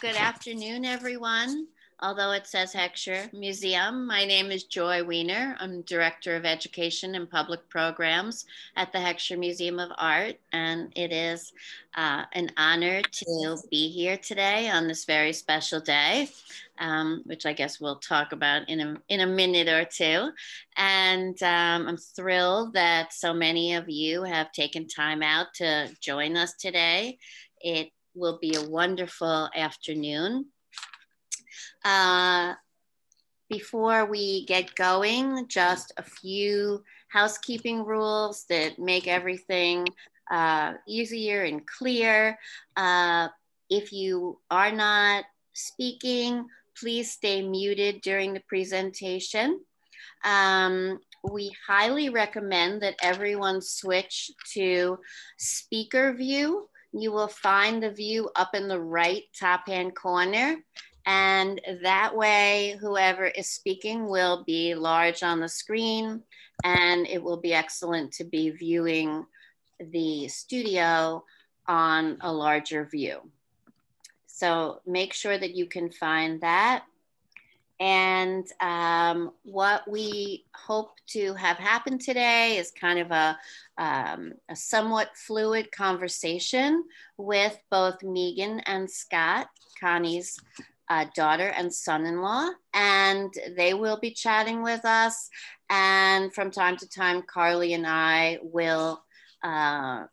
Good afternoon, everyone. Although it says Heckscher Museum, my name is Joy Weiner. I'm Director of Education and Public Programs at the Heckscher Museum of Art, and it is uh, an honor to be here today on this very special day, um, which I guess we'll talk about in a, in a minute or two. And um, I'm thrilled that so many of you have taken time out to join us today. It will be a wonderful afternoon. Uh, before we get going, just a few housekeeping rules that make everything uh, easier and clear. Uh, if you are not speaking, please stay muted during the presentation. Um, we highly recommend that everyone switch to speaker view. You will find the view up in the right top hand corner. And that way, whoever is speaking will be large on the screen and it will be excellent to be viewing the studio on a larger view. So make sure that you can find that. And um, what we hope to have happen today is kind of a, um, a somewhat fluid conversation with both Megan and Scott, Connie's uh, daughter and son-in-law. And they will be chatting with us. And from time to time Karli and i will uh,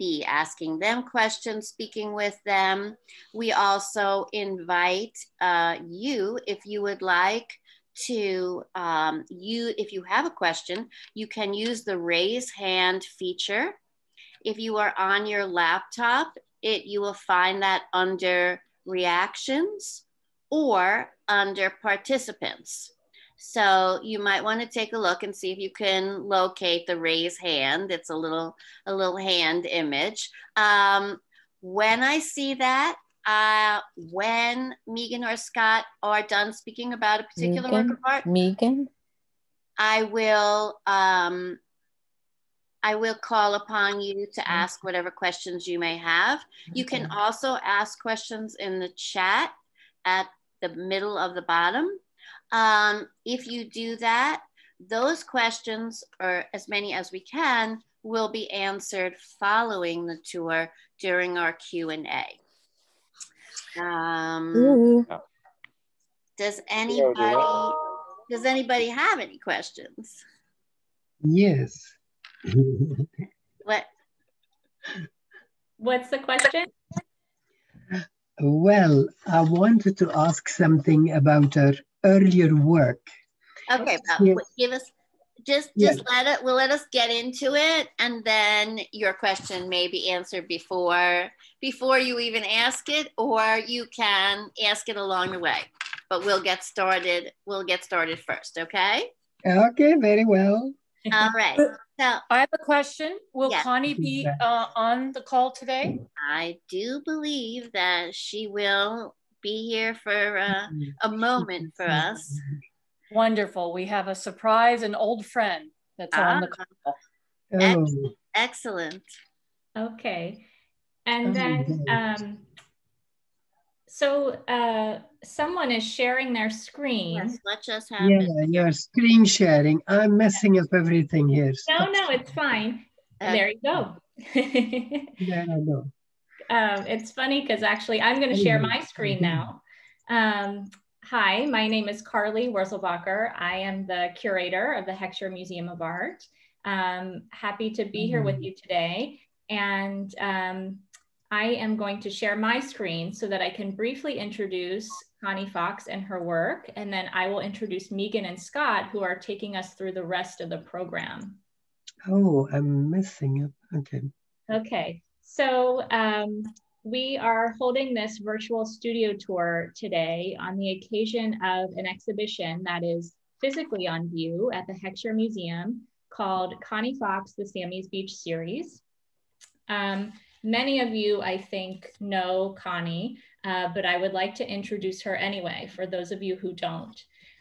be asking them questions speaking with them we also invite uh, you if you would like to um, you if you have a question you can use the raise hand feature if you are on your laptop it you will find that under reactions or under participants. So you might want to take a look and see if you can locate the raise hand. It's a little, a little hand image. Um, when I see that, uh, when Megan or Scott are done speaking about a particular Megan, work of art, Megan, I will, um, I will call upon you to ask whatever questions you may have. You can also ask questions in the chat at the middle of the bottom. Um, if you do that, those questions, or as many as we can, will be answered following the tour during our Q&A. Um, does anybody does anybody have any questions? Yes. What What's the question? Well, I wanted to ask something about her earlier work. Okay, Bob, Yes. give us just Yeah. just let it. We'll let us get into it, and then your question may be answered before before you even ask it, or you can ask it along the way. But we'll get started. We'll get started first. Okay. Okay, very well. All right. So I have a question. Will Yes. Connie be uh, on the call today? I do believe that she will be here for uh, a moment for us. Wonderful. We have a surprise, an old friend that's on the Ah. call. Oh, Excellent. Okay. And Oh, then, um, so uh, someone is sharing their screen. Yes, let's just have yeah, it. you're screen sharing. I'm messing up everything here. No, Stop. no, it's fine. Uh, there you go. There I go. Um, it's funny because actually I'm going to share my screen Mhm. now. Um, hi, my name is Karli Wurzelbacher. I am the curator of the Heckscher Museum of Art. Um, happy to be here with you today. And um, I am going to share my screen so that I can briefly introduce Connie Fox and her work. And then I will introduce Megan and Scott, who are taking us through the rest of the program. Oh, I'm missing it. Okay. Okay, so um, we are holding this virtual studio tour today on the occasion of an exhibition that is physically on view at the Heckscher Museum called Connie Fox, the Sammy's Beach series. Um, many of you, I think, know Connie, uh, but I would like to introduce her anyway for those of you who don't.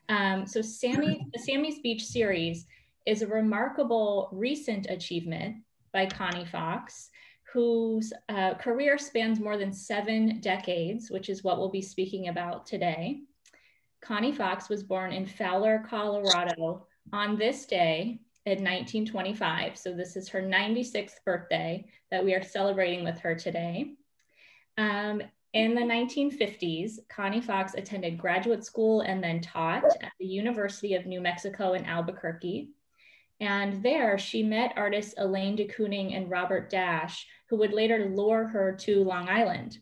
Um, so Sammy, the Sammy's Beach series is a remarkable recent achievement by Connie Fox, whose uh, career spans more than seven decades, which is what we'll be speaking about today. Connie Fox was born in Fowler, Colorado on this day in 1925. So this is her 96th birthday that we are celebrating with her today. Um, in the 1950s, Connie Fox attended graduate school and then taught at the University of New Mexico in Albuquerque. And there she met artists Elaine de Kooning and Robert Dash, who would later lure her to Long Island.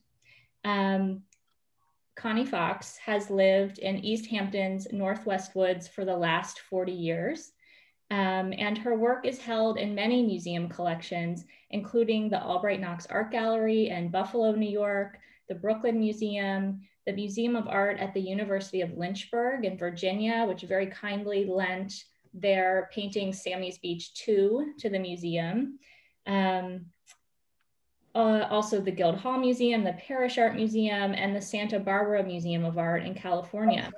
Um, Connie Fox has lived in East Hampton's Northwest Woods for the last 40 years. Um, and her work is held in many museum collections, including the Albright Knox Art Gallery in Buffalo, New York, the Brooklyn Museum, the Museum of Art at the University of Lynchburg in Virginia, which very kindly lent their painting Sammy's Beach 2 to the museum. Um, uh, also the Guildhall Museum, the Parrish Art Museum, and the Santa Barbara Museum of Art in California.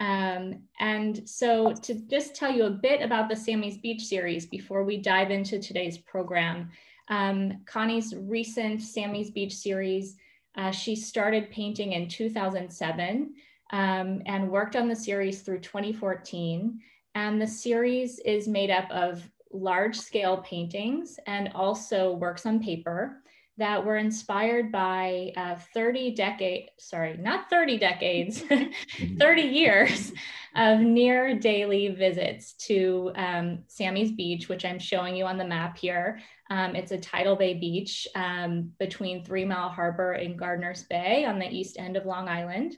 Um, and so to just tell you a bit about the Sammy's Beach series before we dive into today's program, um, Connie's recent Sammy's Beach series, uh, she started painting in 2007 um, and worked on the series through 2014. And the series is made up of large scale paintings and also works on paper that were inspired by uh, 30 decades, sorry, not 30 decades, 30 years of near daily visits to um, Sammy's Beach, which I'm showing you on the map here. Um, it's a tidal bay beach um, between Three Mile Harbor and Gardiner's Bay on the east end of Long Island.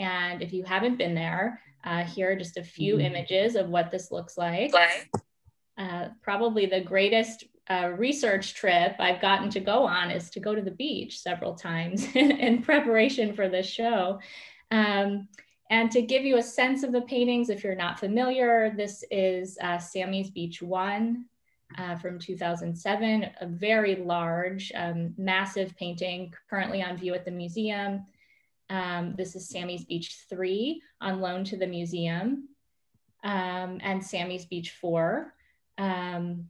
And if you haven't been there, uh, here are just a few mm-hmm. images of what this looks like. Uh, probably the greatest uh, research trip I've gotten to go on is to go to the beach several times in preparation for this show. Um, and to give you a sense of the paintings, if you're not familiar, this is uh, Sammy's Beach One uh, from 2007, a very large, um, massive painting currently on view at the museum. Um, this is Sammy's Beach 3 on loan to the museum um, and Sammy's Beach 4. Um,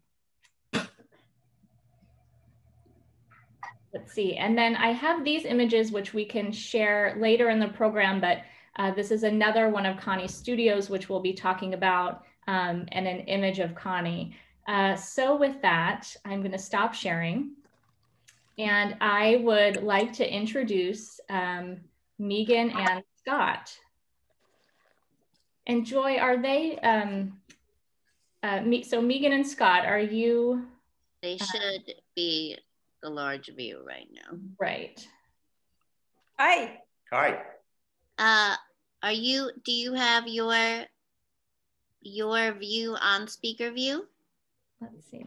let's see, and then I have these images which we can share later in the program, but uh, this is another one of Connie's studios, which we'll be talking about, um, and an image of Connie. Uh, so with that, I'm gonna stop sharing. And I would like to introduce um, Megan and Scott. And Joy, are they, um, uh, me, so Megan and Scott, are you? They uh, should uh, be the large view right now. Right. Hi. Hi. Uh, are you, do you have your, your view on speaker view? Let's see.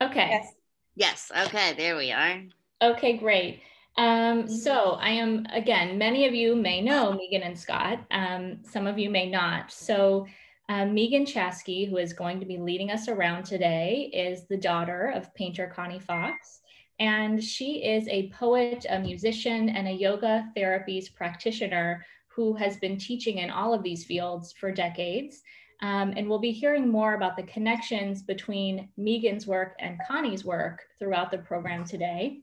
Okay. Yes. Yes. Okay. There we are. Okay, great. Um, so I am, again, many of you may know Megan and Scott. Um, some of you may not. So um, Megan Chaskey, who is going to be leading us around today, is the daughter of painter Connie Fox. And she is a poet, a musician, and a yoga therapies practitioner who has been teaching in all of these fields for decades. Um, and we'll be hearing more about the connections between Megan's work and Connie's work throughout the program today.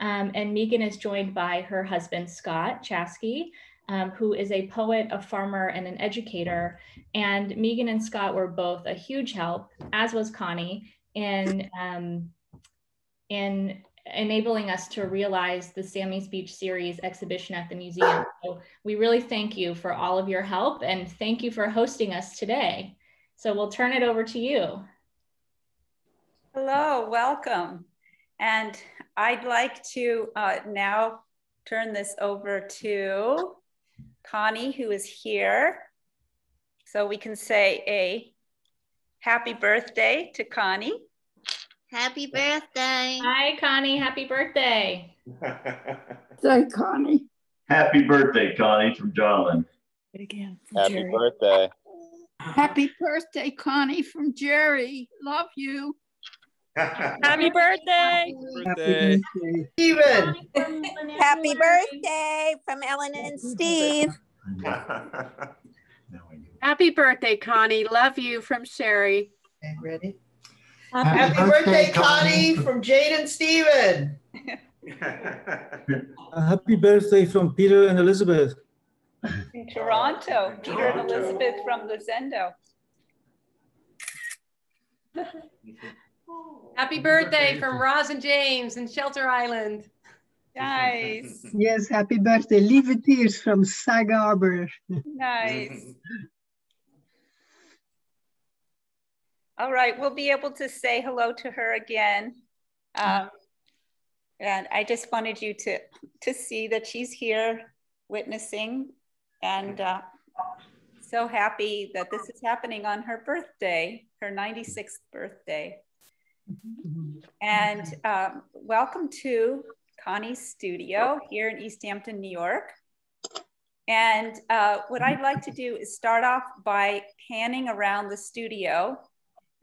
Um, and Megan is joined by her husband, Scott Chaskey, um, who is a poet, a farmer, and an educator. And Megan and Scott were both a huge help, as was Connie, in, um, in enabling us to realize the Sammy's Beach series exhibition at the museum. So we really thank you for all of your help and thank you for hosting us today. So we'll turn it over to you. Hello, welcome. And I'd like to uh, now turn this over to Connie, who is here. So we can say a happy birthday to Connie. Happy birthday. Hi, Connie. Happy birthday. Say, Connie. Happy birthday, Connie, from John. Again. Happy Jerry. birthday. Happy birthday, Connie from Jerry. Love you. Happy birthday. Happy birthday. Steven. Happy birthday from Ellen and Steve. Happy birthday, Connie. Love you from Sherry. Okay, ready? Happy birthday, Connie, from Jade and Steven. Happy birthday from Peter and Elizabeth. In Toronto, Peter and Elizabeth from Lizendo. Happy birthday from Roz and James in Shelter Island. Nice, Yes, happy birthday. Leave it tears from Sag Harbor. nice. All right, we'll be able to say hello to her again. Um, and I just wanted you to, to see that she's here witnessing and uh, so happy that this is happening on her birthday, her 96th birthday. And um, welcome to Connie's studio here in East Hampton, New York. And uh, what I'd like to do is start off by panning around the studio,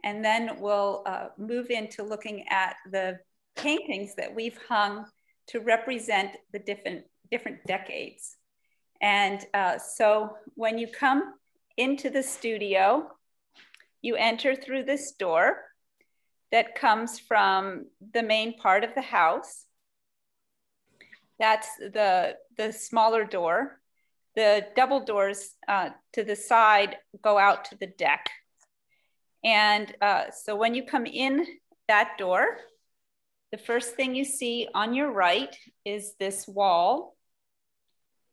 and then we'll uh, move into looking at the paintings that we've hung to represent the different, different decades. And uh, so when you come into the studio, you enter through this door that comes from the main part of the house. That's the, the smaller door. The double doors uh, to the side go out to the deck. And uh, so when you come in that door, the first thing you see on your right is this wall,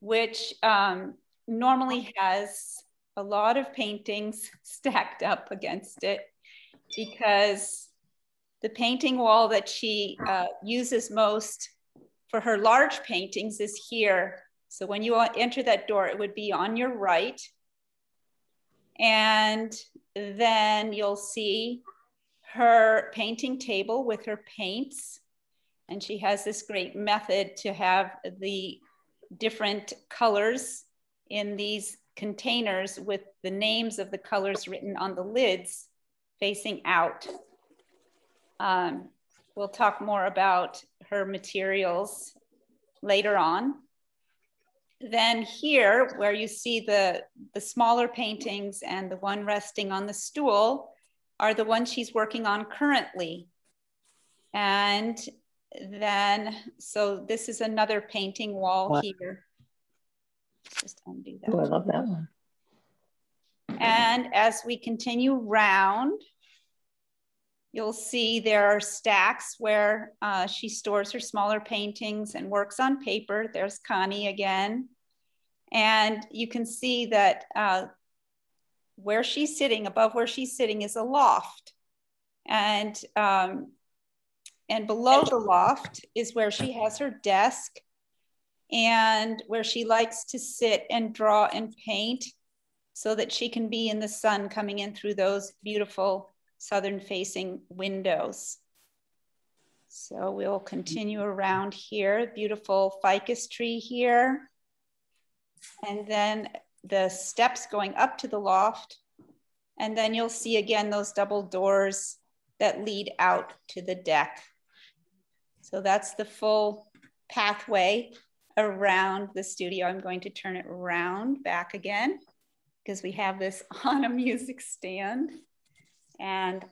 which um, normally has a lot of paintings stacked up against it because the painting wall that she uh, uses most for her large paintings is here. So when you enter that door, it would be on your right. And then you'll see her painting table with her paints. And she has this great method to have the different colors in these containers with the names of the colors written on the lids facing out. Um, we'll talk more about her materials later on. Then here, where you see the, the smaller paintings and the one resting on the stool, are the ones she's working on currently. And then, so this is another painting wall What? here. Just undo that. Oh, I love that one. And as we continue round, you'll see there are stacks where uh, she stores her smaller paintings and works on paper. There's Connie again. And you can see that uh, where she's sitting, above where she's sitting is a loft. And, um, and below the loft is where she has her desk and where she likes to sit and draw and paint so that she can be in the sun coming in through those beautiful southern facing windows. So we'll continue around here, beautiful ficus tree here. And then the steps going up to the loft. And then you'll see again those double doors that lead out to the deck. So that's the full pathway around the studio. I'm going to turn it around back again because we have this on a music stand. And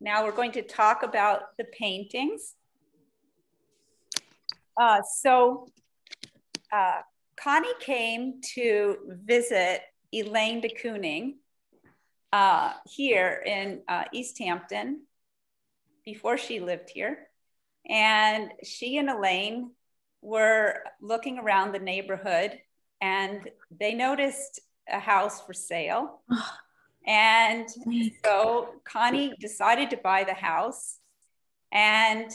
now we're going to talk about the paintings. Uh, so uh, Connie came to visit Elaine de Kooning uh, here in uh, East Hampton before she lived here. And she and Elaine were looking around the neighborhood and they noticed a house for sale. And so Connie decided to buy the house. And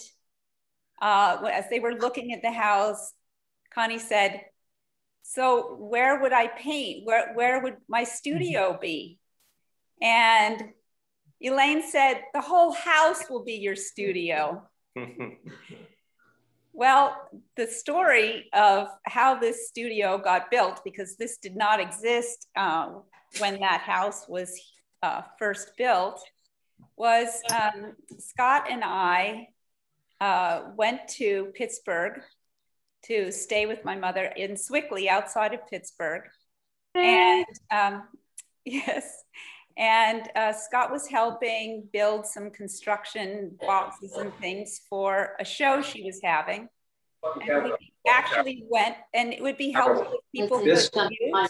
uh, as they were looking at the house, Connie said, So where would I paint? Where, where would my studio be? And Elaine said, The whole house will be your studio. Well, the story of how this studio got built, because this did not exist uh, when that house was uh, first built, was um, Scott and I uh, went to Pittsburgh to stay with my mother in Sewickley outside of Pittsburgh. And um, yes, And uh, Scott was helping build some construction boxes and things for a show she was having. And we actually went, and it would be helpful if people could mute.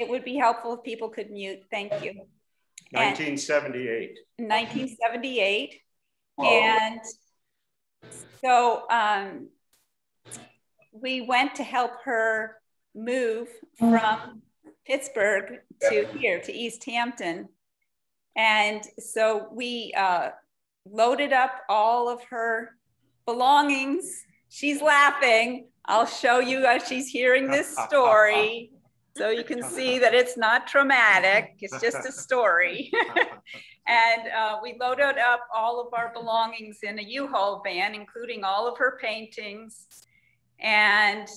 It would be helpful if people could mute. Thank you. 1978. 1978. And so um, we went to help her move from Pittsburgh to here to East Hampton. And so we uh, loaded up all of her belongings. She's laughing. I'll show you as she's hearing this story. So you can see that it's not traumatic, it's just a story. and uh, we loaded up all of our belongings in a U-Haul van, including all of her paintings. And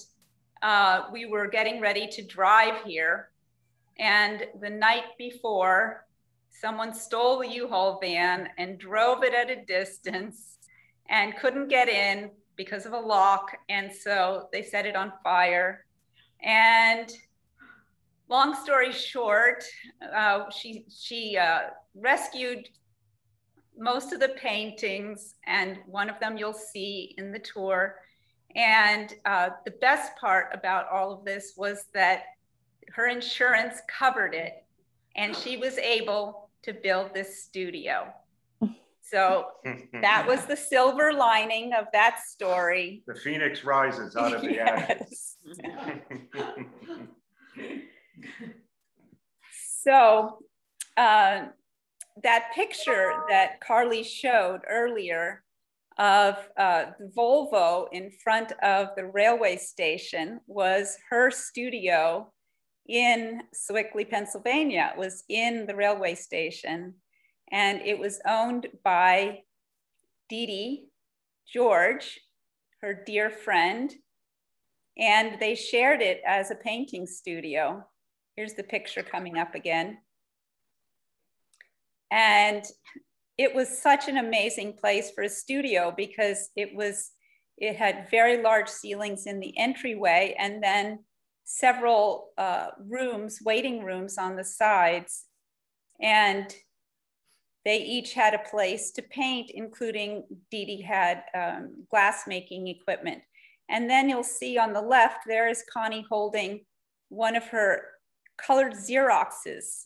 uh, we were getting ready to drive here. And the night before, someone stole the U-Haul van and drove it at a distance and couldn't get in because of a lock. And so they set it on fire. And long story short, uh, she, she uh, rescued most of the paintings, and one of them you'll see in the tour. And uh, the best part about all of this was that her insurance covered it, and she was able to build this studio. So that was the silver lining of that story. The phoenix rises out of the ashes. so uh, that picture that Karli showed earlier of uh, the Volvo in front of the railway station was her studio in Sewickley, Pennsylvania. It was in the railway station and it was owned by Dee Dee George, her dear friend, and they shared it as a painting studio. Here's the picture coming up again. And it was such an amazing place for a studio because it was, it had very large ceilings in the entryway and then several uh, rooms, waiting rooms on the sides. And they each had a place to paint, including Dee Dee had um, glass making equipment. And then you'll see on the left, there is Connie holding one of her colored Xeroxes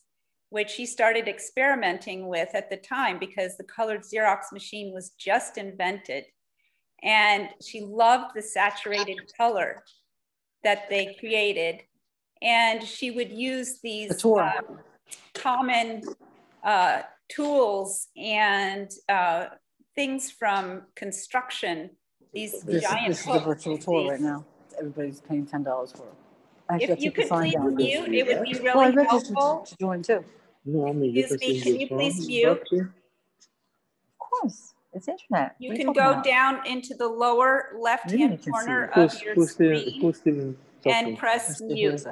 which he started experimenting with at the time because the colored Xerox machine was just invented. And she loved the saturated color that they created. And she would use these uh, common uh, tools and uh, things from construction. These this, giant this is a virtual tour right now. Everybody's paying ten dollars for it. Actually, if you could please mute, it would be really well, I helpful. To join too. No, I mean, Excuse me, can you please mute? Of course, it's internet. You What are can talking go about? down into the lower Yeah, you left-hand can corner of Who's, your who's still, screen who's still talking? and press mute.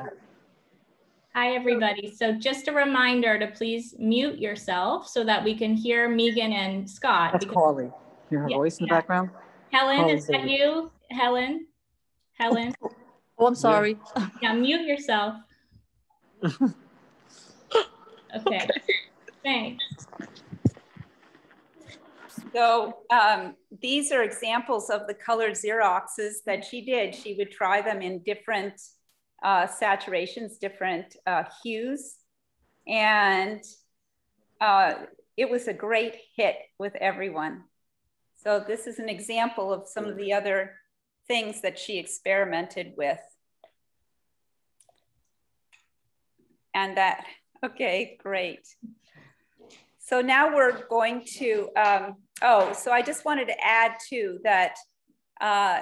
Hi, everybody. So just a reminder to please mute yourself so that we can hear Megan and Scott. That's because- Karli. Hear her Yeah, voice in the yeah. background? Helen, is that there. you? Helen? Helen? Oh, I'm sorry. Yeah, mute yourself. Okay, thanks. So um, these are examples of the colored Xeroxes that she did. She would try them in different uh, saturations, different uh, hues. And uh, it was a great hit with everyone. So this is an example of some of the other things that she experimented with. And that, okay, great. So now we're going to, um, oh, so I just wanted to add too that uh,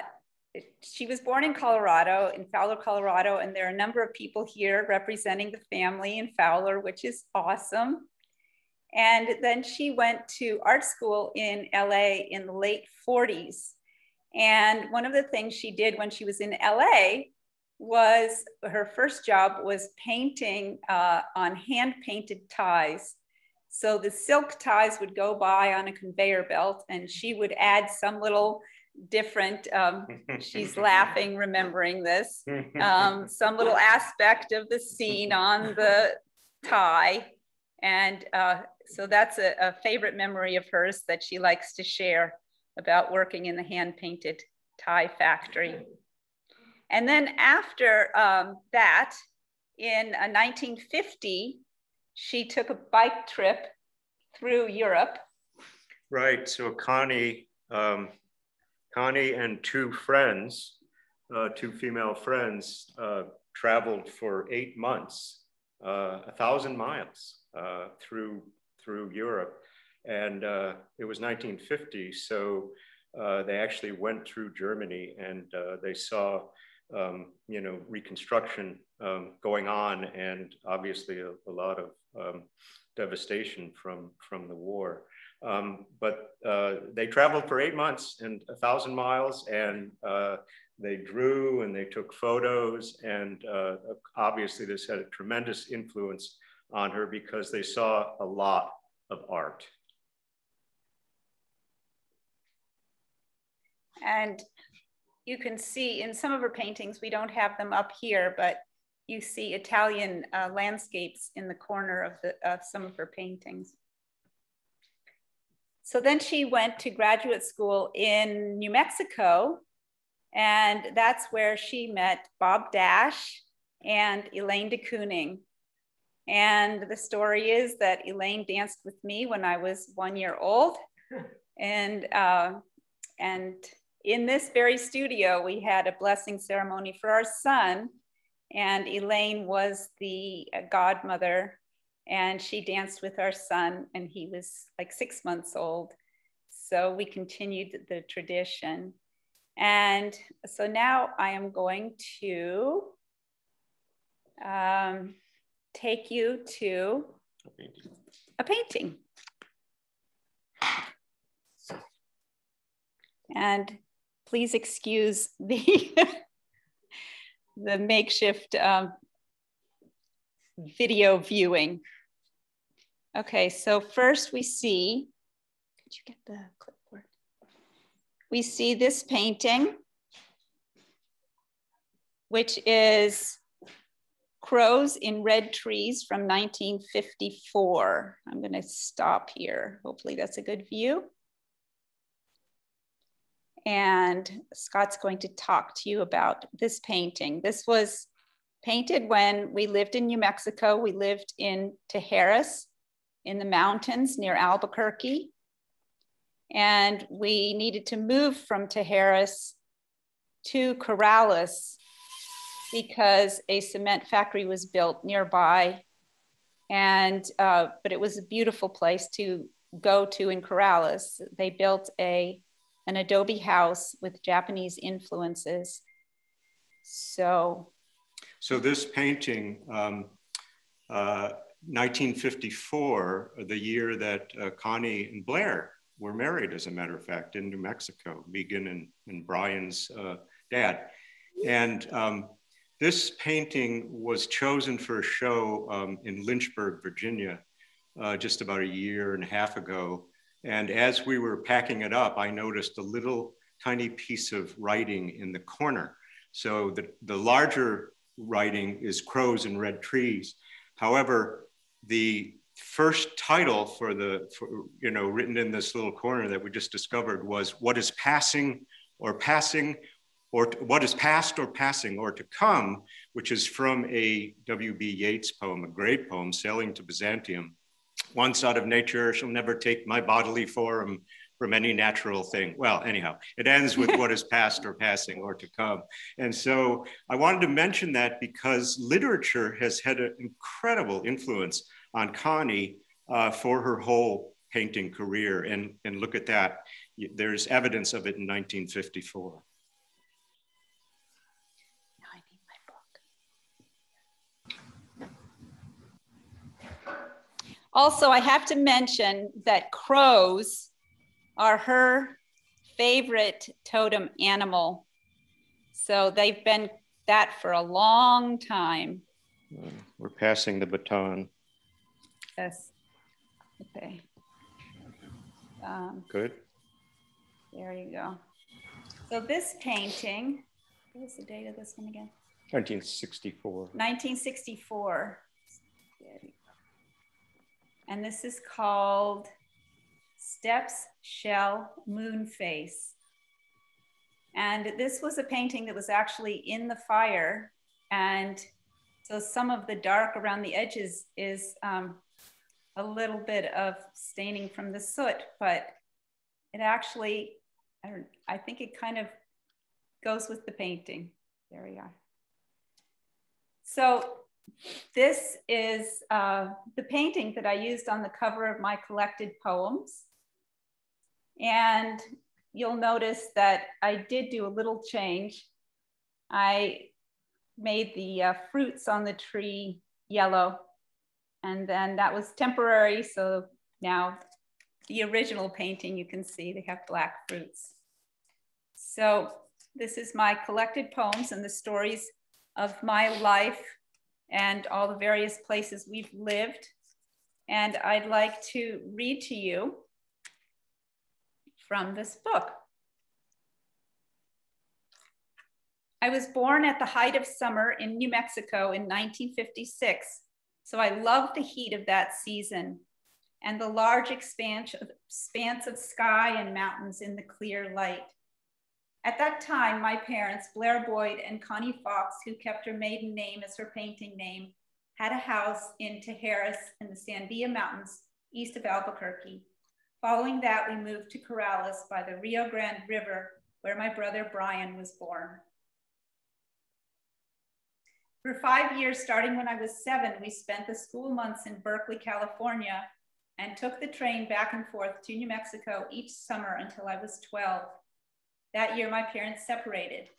she was born in Colorado, in Fowler, Colorado, and there are a number of people here representing the family in Fowler, which is awesome. And then she went to art school in LA in the late 40s. And one of the things she did when she was in LA was her first job was painting uh, on hand painted ties. So the silk ties would go by on a conveyor belt and she would add some little different, um, she's laughing remembering this, um, some little aspect of the scene on the tie. And uh, so that's a, a favorite memory of hers that she likes to share about working in the hand painted tie factory. And then after um, that, in uh, 1950, she took a bike trip through Europe. Right. So Connie, um, Connie and two friends, uh, two female friends, uh, traveled for eight months, uh, a thousand miles uh, through through Europe, and uh, it was 1950. So uh, they actually went through Germany and they saw um, you know, reconstruction um, going on and obviously a, a lot of um, devastation from, from the war. Um, but uh, they traveled for eight months and a thousand miles and uh, they drew and they took photos and uh, obviously this had a tremendous influence on her because they saw a lot of art. And you can see in some of her paintings, we don't have them up here, but you see Italian uh, landscapes in the corner of the, some of her paintings. So then she went to graduate school in New Mexico, and that's where she met Bob Dash and Elaine de Kooning. And the story is that Elaine danced with me when I was one year old. and, uh, and in this very studio, we had a blessing ceremony for our son, and Elaine was the uh, godmother, and she danced with our son, and he was like six months old. So we continued the tradition. And so now I am going to um, take you to a painting. And please excuse the, the makeshift um, video viewing. Okay, so first we see, could you get the clipboard? We see this painting, which is Crows in Red Trees from 1954. I'm gonna stop here. Hopefully that's a good view and Scott's going to talk to you about this painting. This was painted when we lived in New Mexico. We lived in Tijeras in the mountains near Albuquerque. And we needed to move from Tijeras to Corrales because a cement factory was built nearby. And, uh, but it was a beautiful place to go to in Corrales. They built a an adobe house with Japanese influences. So, so this painting, um, uh, 1954, the year that uh, Connie and Blair were married, as a matter of fact, in New Mexico, Megan and, and Brian's uh, dad. And um, this painting was chosen for a show um, in Lynchburg, Virginia, uh, just about a year and a half ago. And as we were packing it up, I noticed a little tiny piece of writing in the corner. So the, the larger writing is crows and red trees. However, the first title for the, for, you know, written in this little corner that we just discovered was what is passing or passing or what is past or passing or to come, which is from a W.B. Yeats poem, a great poem, Sailing to Byzantium once out of nature shall never take my bodily form from any natural thing. Well, anyhow, it ends with what is past or passing or to come. And so I wanted to mention that because literature has had an incredible influence on Connie uh, for her whole painting career. And, and look at that. There's evidence of it in 1954. Also, I have to mention that crows are her favorite totem animal. So they've been that for a long time. We're passing the baton. Yes. Okay. Um, Good. There you go. So this painting, what was the date of this one again? 1964. 1964. And this is called Steps Shell Moon Face. And this was a painting that was actually in the fire. And so some of the dark around the edges is um, a little bit of staining from the soot, but it actually, I, don't, I think it kind of goes with the painting. There we are. So this is uh, the painting that I used on the cover of my collected poems. And you'll notice that I did do a little change. I made the uh, fruits on the tree yellow and then that was temporary. So now the original painting, you can see they have black fruits. So this is my collected poems and the stories of my life and all the various places we've lived. And I'd like to read to you from this book. I was born at the height of summer in New Mexico in 1956, so I loved the heat of that season and the large expanse of sky and mountains in the clear light. At that time, my parents, Blair Boyd and Connie Fox, who kept her maiden name as her painting name, had a house in Tijeras in the Sandia Mountains, east of Albuquerque. Following that, we moved to Corrales by the Rio Grande River, where my brother Brian was born. For five years, starting when I was seven, we spent the school months in Berkeley, California, and took the train back and forth to New Mexico each summer until I was 12. That year, my parents separated,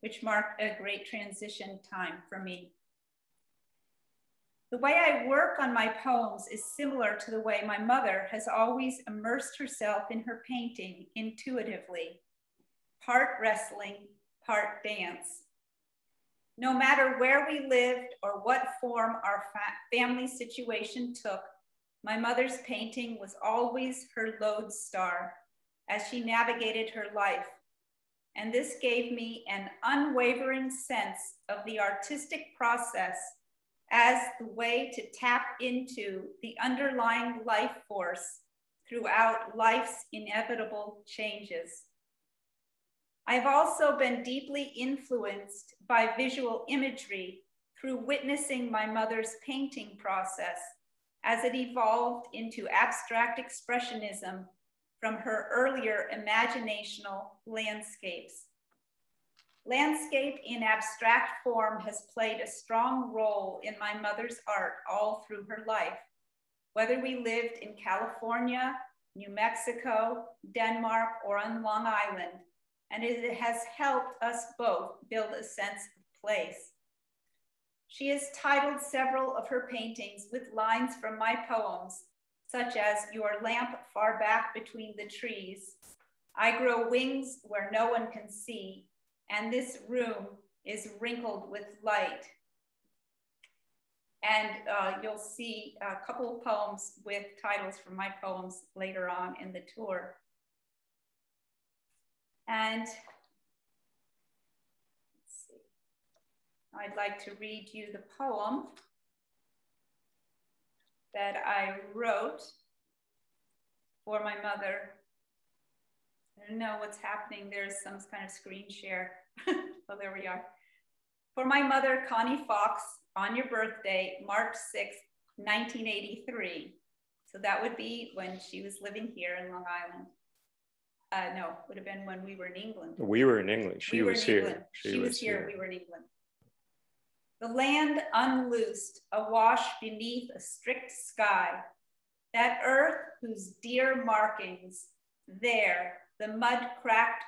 which marked a great transition time for me. The way I work on my poems is similar to the way my mother has always immersed herself in her painting intuitively, part wrestling, part dance. No matter where we lived or what form our fa family situation took, my mother's painting was always her lodestar as she navigated her life and this gave me an unwavering sense of the artistic process as the way to tap into the underlying life force throughout life's inevitable changes. I've also been deeply influenced by visual imagery through witnessing my mother's painting process as it evolved into abstract expressionism from her earlier imaginational landscapes. Landscape in abstract form has played a strong role in my mother's art all through her life. Whether we lived in California, New Mexico, Denmark, or on Long Island, and it has helped us both build a sense of place. She has titled several of her paintings with lines from my poems such as your lamp far back between the trees. I grow wings where no one can see, and this room is wrinkled with light. And uh, you'll see a couple of poems with titles from my poems later on in the tour. And let's see, I'd like to read you the poem that I wrote for my mother. I don't know what's happening. There's some kind of screen share. well, there we are. For my mother, Connie Fox, on your birthday, March 6th, 1983. So that would be when she was living here in Long Island. Uh, no, would have been when we were in England. We were in England. She we was here. England. She, she was, was here. here. We were in England. The land unloosed, awash beneath a strict sky. That earth whose dear markings, there, the mud cracked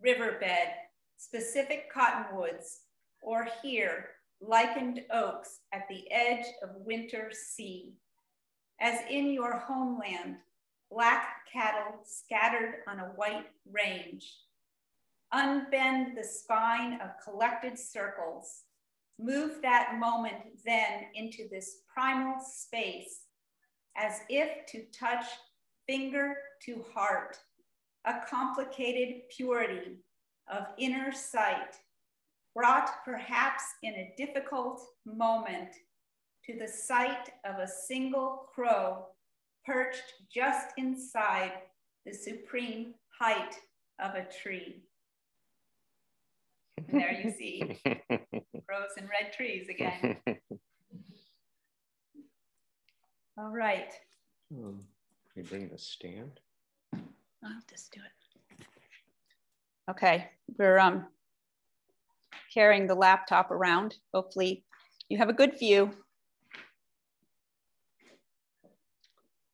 riverbed, specific cottonwoods, or here, lichened oaks at the edge of winter sea. As in your homeland, black cattle scattered on a white range. Unbend the spine of collected circles, Move that moment then into this primal space as if to touch finger to heart, a complicated purity of inner sight, brought perhaps in a difficult moment to the sight of a single crow perched just inside the supreme height of a tree. And there you see crows and red trees again. All right. Um, can you bring the stand? I'll just do it. Okay, we're um, carrying the laptop around. Hopefully you have a good view.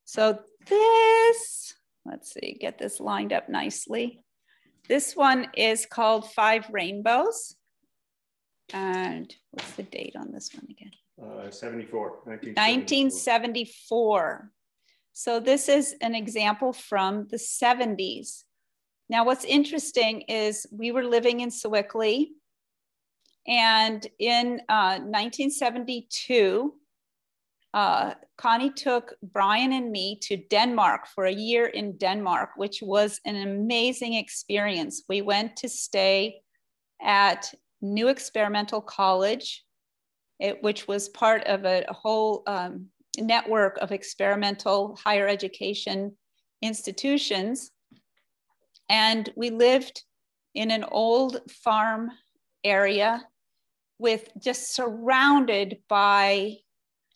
So this, let's see, get this lined up nicely. This one is called Five Rainbows. And what's the date on this one again? Uh, 74, 1974. 1974. So this is an example from the 70s. Now, what's interesting is we were living in Sewickley, and in uh, 1972, uh, Connie took Brian and me to Denmark for a year in Denmark, which was an amazing experience. We went to stay at New Experimental College, it, which was part of a, a whole um, network of experimental higher education institutions. And we lived in an old farm area with just surrounded by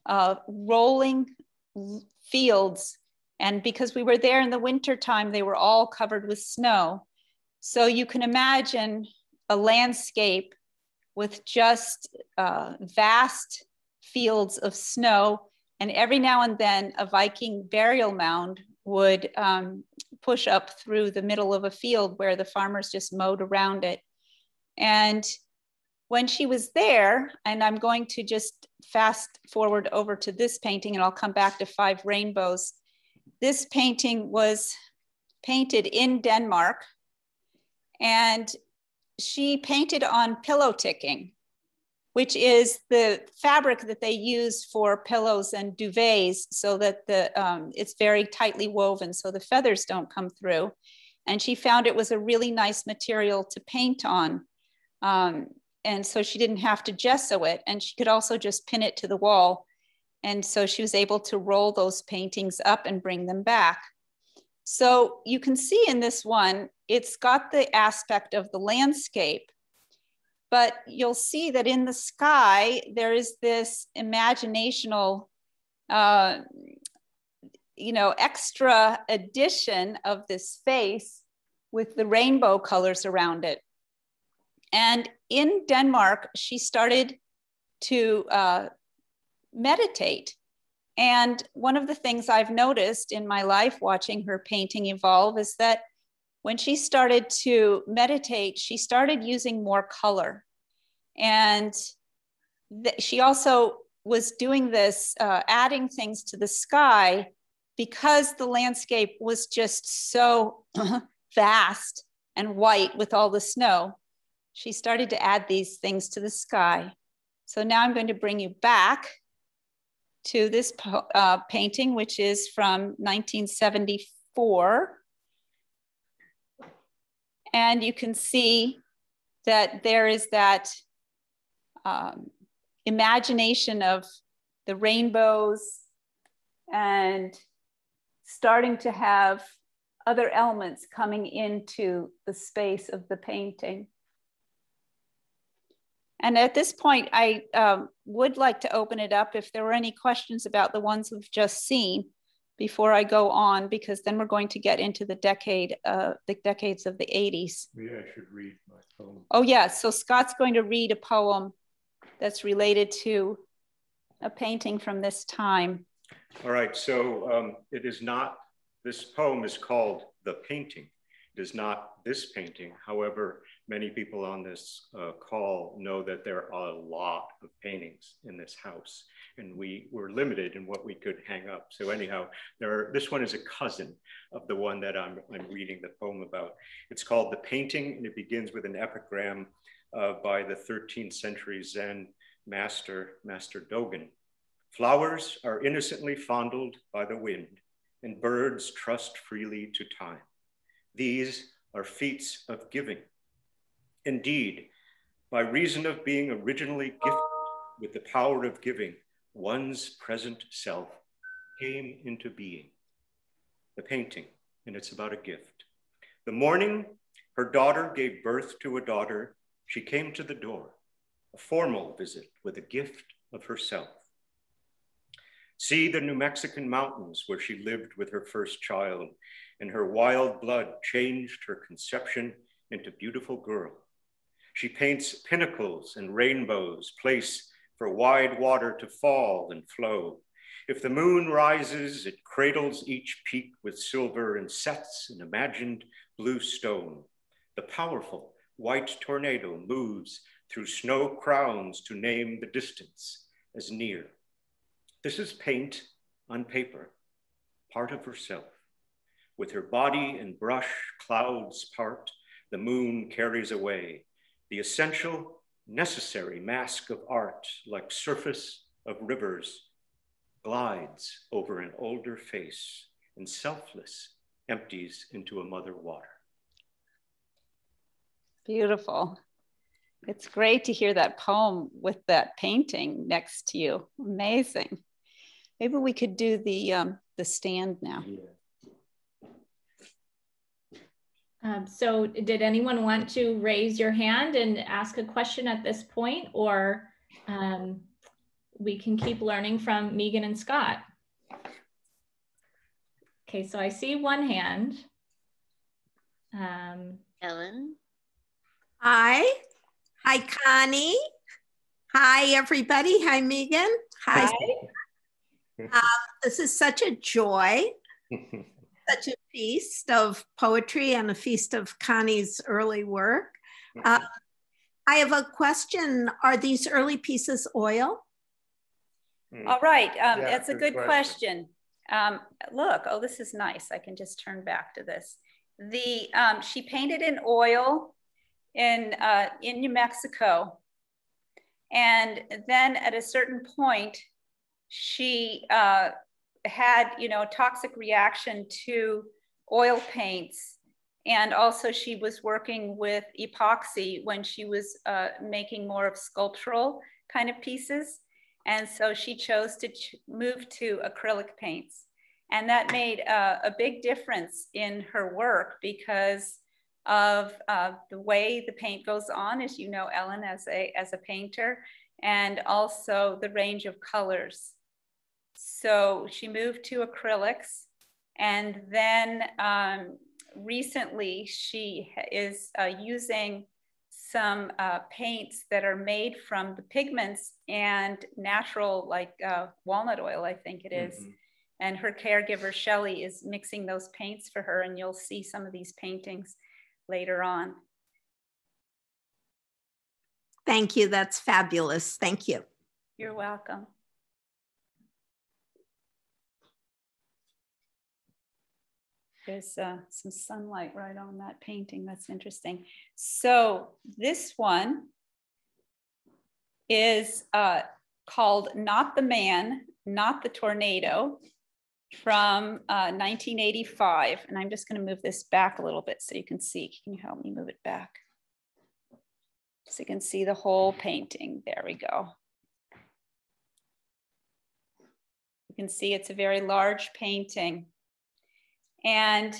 uh, rolling fields. And because we were there in the wintertime, they were all covered with snow. So you can imagine a landscape with just uh, vast fields of snow. And every now and then, a Viking burial mound would um, push up through the middle of a field where the farmers just mowed around it. And when she was there, and I'm going to just fast forward over to this painting, and I'll come back to Five Rainbows. This painting was painted in Denmark, and she painted on pillow ticking, which is the fabric that they use for pillows and duvets so that the, um, it's very tightly woven so the feathers don't come through. And she found it was a really nice material to paint on. Um, and so she didn't have to gesso it and she could also just pin it to the wall. And so she was able to roll those paintings up and bring them back. So you can see in this one, it's got the aspect of the landscape, but you'll see that in the sky, there is this imaginational, uh, you know, extra addition of this face with the rainbow colors around it. And in Denmark, she started to uh, meditate and one of the things I've noticed in my life watching her painting evolve is that when she started to meditate, she started using more color. And th- she also was doing this, uh, adding things to the sky because the landscape was just so vast and white with all the snow. She started to add these things to the sky. So now I'm going to bring you back to this uh, painting, which is from 1974. And you can see that there is that um, imagination of the rainbows and starting to have other elements coming into the space of the painting. And at this point, I um, would like to open it up if there were any questions about the ones we've just seen before I go on, because then we're going to get into the decade, uh, the decades of the 80s. Maybe I should read my poem. Oh yeah, so Scott's going to read a poem that's related to a painting from this time. All right, so um, it is not, this poem is called The Painting. It is not this painting. However, many people on this uh, call know that there are a lot of paintings in this house and we were limited in what we could hang up. So anyhow, there are, this one is a cousin of the one that I'm, I'm reading the poem about. It's called The Painting and it begins with an epigram uh, by the 13th century Zen master, Master Dogen. Flowers are innocently fondled by the wind and birds trust freely to time. These are feats of giving Indeed, by reason of being originally gifted with the power of giving, one's present self came into being. The painting, and it's about a gift. The morning her daughter gave birth to a daughter, she came to the door, a formal visit with a gift of herself. See the New Mexican mountains where she lived with her first child, and her wild blood changed her conception into beautiful girl. She paints pinnacles and rainbows, place for wide water to fall and flow. If the moon rises, it cradles each peak with silver and sets an imagined blue stone. The powerful white tornado moves through snow crowns to name the distance as near. This is paint on paper, part of herself. With her body and brush clouds part, the moon carries away the essential, necessary mask of art, like surface of rivers, glides over an older face and selfless empties into a mother water. Beautiful. It's great to hear that poem with that painting next to you. Amazing. Maybe we could do the um, the stand now. Um, so did anyone want to raise your hand and ask a question at this point or um, we can keep learning from Megan and Scott. Okay, so I see one hand. Um, Ellen. Hi. Hi, Connie. Hi, everybody. Hi, Megan. Hi. Hi. Um, this is such a joy, such a feast of poetry and a feast of Connie's early work. Uh, I have a question. Are these early pieces oil? Hmm. All right, um, yeah, that's a good, good question. question. Um, look, oh, this is nice. I can just turn back to this. The um, she painted in oil in uh, in New Mexico, and then at a certain point, she uh, had you know a toxic reaction to oil paints, and also she was working with epoxy when she was uh, making more of sculptural kind of pieces. And so she chose to move to acrylic paints. And that made uh, a big difference in her work because of uh, the way the paint goes on, as you know, Ellen, as a, as a painter, and also the range of colors. So she moved to acrylics. And then um, recently she is uh, using some uh, paints that are made from the pigments and natural, like uh, walnut oil, I think it is. Mm-hmm. And her caregiver, Shelly, is mixing those paints for her, and you'll see some of these paintings later on. Thank you. That's fabulous. Thank you. You're welcome. There's uh, some sunlight right on that painting. That's interesting. So this one is uh, called Not the Man, Not the Tornado from uh, 1985. And I'm just going to move this back a little bit so you can see. Can you help me move it back? So you can see the whole painting. There we go. You can see it's a very large painting. And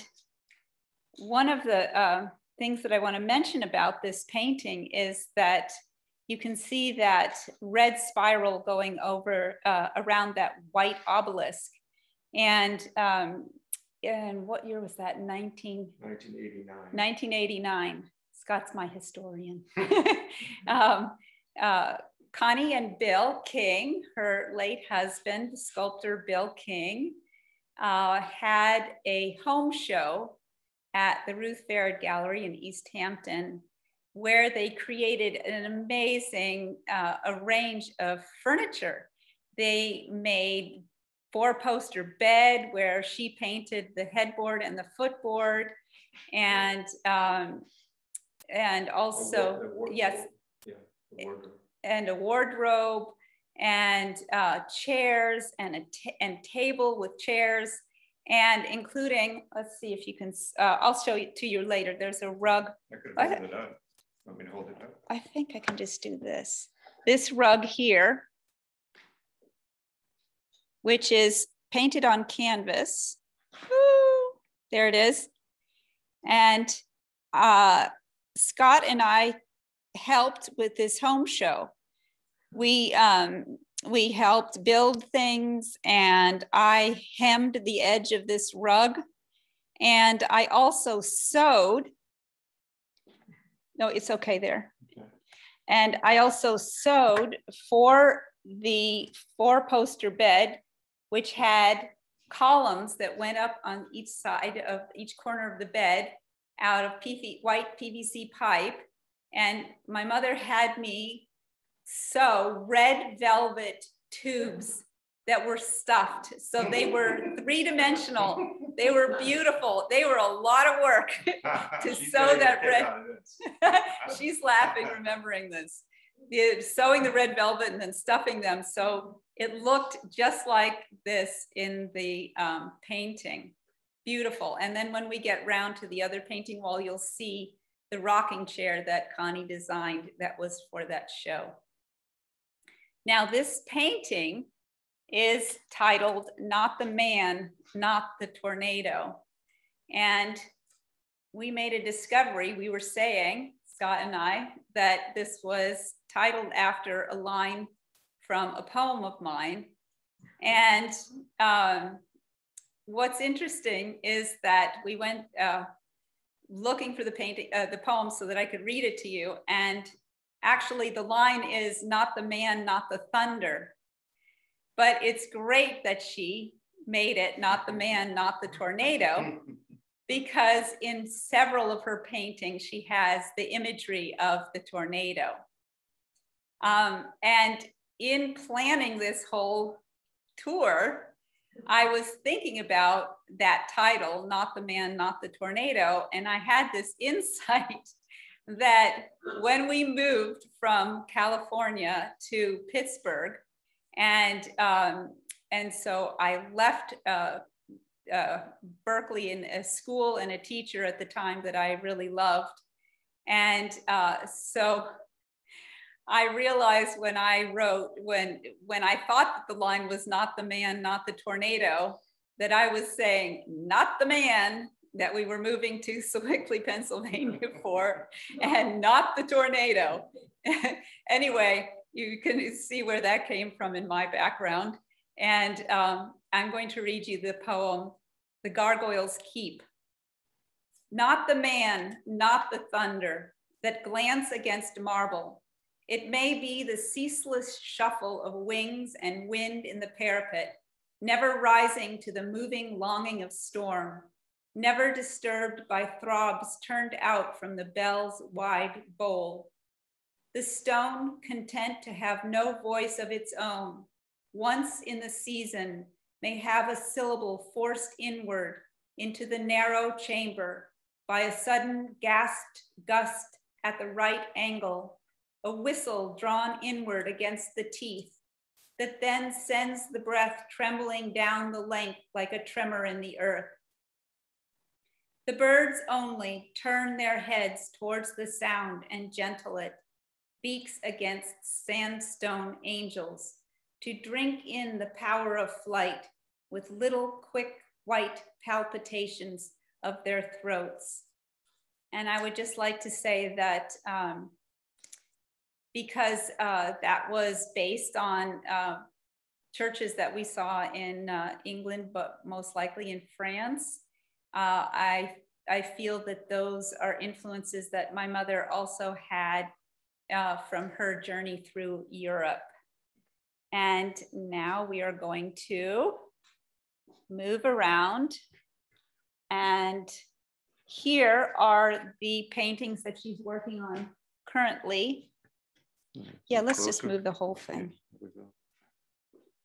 one of the uh, things that I want to mention about this painting is that you can see that red spiral going over uh, around that white obelisk. And, um, and what year was that? 19, 1989. 1989. Scott's my historian. um, uh, Connie and Bill King, her late husband, the sculptor Bill King, uh, had a home show at the Ruth Vered Gallery in East Hampton, where they created an amazing uh, a range of furniture. They made four poster bed where she painted the headboard and the footboard, and um, and also a ward- a yes, yeah, and a wardrobe and uh, chairs and a and table with chairs and including let's see if you can uh, i'll show it to you later there's a rug I could hold it up. Want me to hold it up? i think i can just do this this rug here which is painted on canvas. Woo, there it is. And uh, Scott and I helped with this home show. We um, we helped build things, and I hemmed the edge of this rug, and I also sewed. No, it's okay there. And I also sewed for the four poster bed, which had columns that went up on each side of each corner of the bed out of PV, white PVC pipe. And my mother had me sew red velvet tubes that were stuffed. So they were three dimensional. They were beautiful. They were a lot of work to sew that red. She's laughing, remembering this. The, sewing the red velvet and then stuffing them. So it looked just like this in the um, painting. Beautiful. And then when we get round to the other painting wall, you'll see the rocking chair that Connie designed that was for that show. Now this painting is titled Not the Man, Not the Tornado. And we made a discovery. We were saying, Scott and I, that this was titled after a line from a poem of mine. And um, what's interesting is that we went uh, looking for the painting, uh, the poem so that I could read it to you. And actually the line is not the man, not the thunder. But it's great that she made it not the man, not the tornado, because in several of her paintings, she has the imagery of the tornado. Um, and in planning this whole tour, I was thinking about that title, Not the Man, Not the Tornado. And I had this insight that when we moved from California to Pittsburgh, and, um, and so I left uh, uh, Berkeley in a school and a teacher at the time that I really loved. And uh, so I realized when I wrote, when, when I thought that the line was not the man, not the tornado, that I was saying, not the man that we were moving to Sewickley, Pennsylvania for, and not the tornado. anyway, you can see where that came from in my background. And um, I'm going to read you the poem, The Gargoyles Keep. Not the man, not the thunder that glance against marble, it may be the ceaseless shuffle of wings and wind in the parapet, never rising to the moving longing of storm, never disturbed by throbs turned out from the bell's wide bowl. The stone, content to have no voice of its own, once in the season, may have a syllable forced inward into the narrow chamber by a sudden gasped gust at the right angle a whistle drawn inward against the teeth that then sends the breath trembling down the length like a tremor in the earth. The birds only turn their heads towards the sound and gentle it, beaks against sandstone angels, to drink in the power of flight with little quick white palpitations of their throats. And I would just like to say that um, because uh, that was based on uh, churches that we saw in uh, England, but most likely in France. Uh, I, I feel that those are influences that my mother also had uh, from her journey through Europe. And now we are going to move around. And here are the paintings that she's working on currently. Yeah, let's just move the whole thing.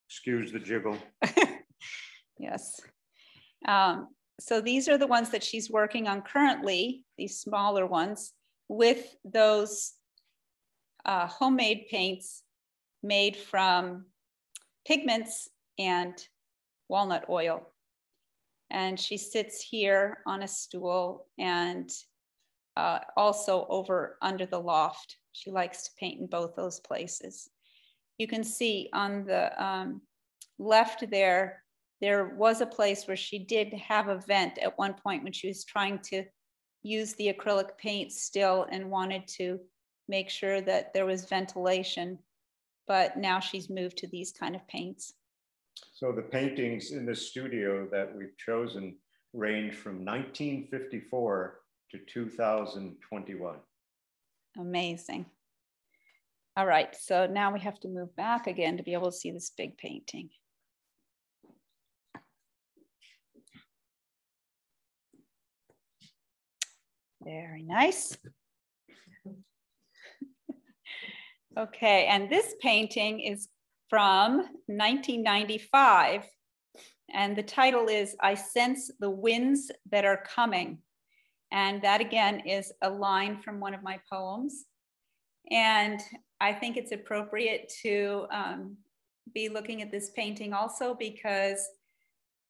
Excuse the jiggle. yes. Um, so these are the ones that she's working on currently, these smaller ones, with those uh, homemade paints made from pigments and walnut oil. And she sits here on a stool and uh, also over under the loft. She likes to paint in both those places. You can see on the um, left there, there was a place where she did have a vent at one point when she was trying to use the acrylic paint still and wanted to make sure that there was ventilation. But now she's moved to these kind of paints. So the paintings in the studio that we've chosen range from 1954 to 2021. Amazing. All right, so now we have to move back again to be able to see this big painting. Very nice. okay, and this painting is from 1995, and the title is I Sense the Winds That Are Coming. And that again is a line from one of my poems. And I think it's appropriate to um, be looking at this painting also because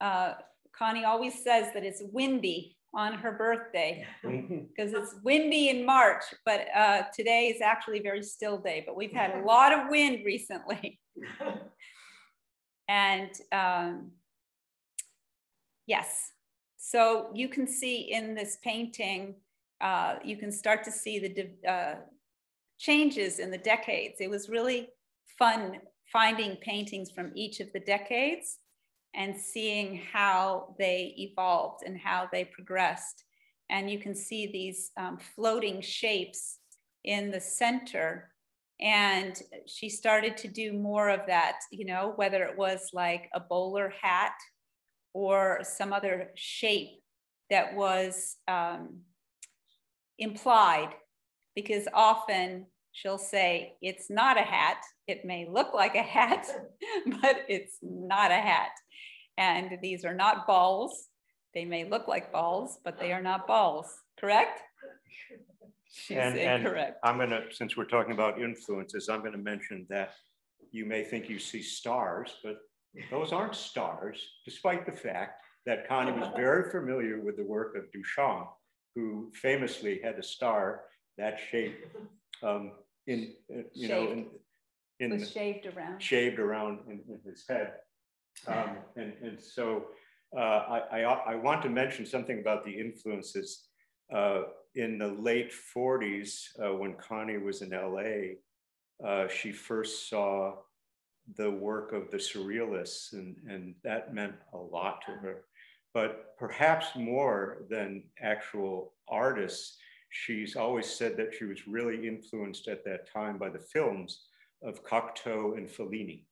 uh, Connie always says that it's windy on her birthday because it's windy in March, but uh, today is actually a very still day, but we've had a lot of wind recently. and um, yes, so you can see in this painting, uh, you can start to see the uh, changes in the decades. It was really fun finding paintings from each of the decades and seeing how they evolved and how they progressed. And you can see these um, floating shapes in the center. And she started to do more of that, you know, whether it was like a bowler hat or some other shape that was um, implied, because often she'll say, It's not a hat. It may look like a hat, but it's not a hat. And these are not balls. They may look like balls, but they are not balls, correct? She's and, incorrect. And I'm going to, since we're talking about influences, I'm going to mention that you may think you see stars, but those aren't stars, despite the fact that Connie was very familiar with the work of Duchamp, who famously had a star that shape um, in, you shaved. know, in, in was shaved around, shaved around in, in his head. Um, and, and so uh, I, I, I, want to mention something about the influences. Uh, in the late 40s, uh, when Connie was in LA, uh, she first saw the work of the surrealists, and, and that meant a lot to her. But perhaps more than actual artists, she's always said that she was really influenced at that time by the films of Cocteau and Fellini.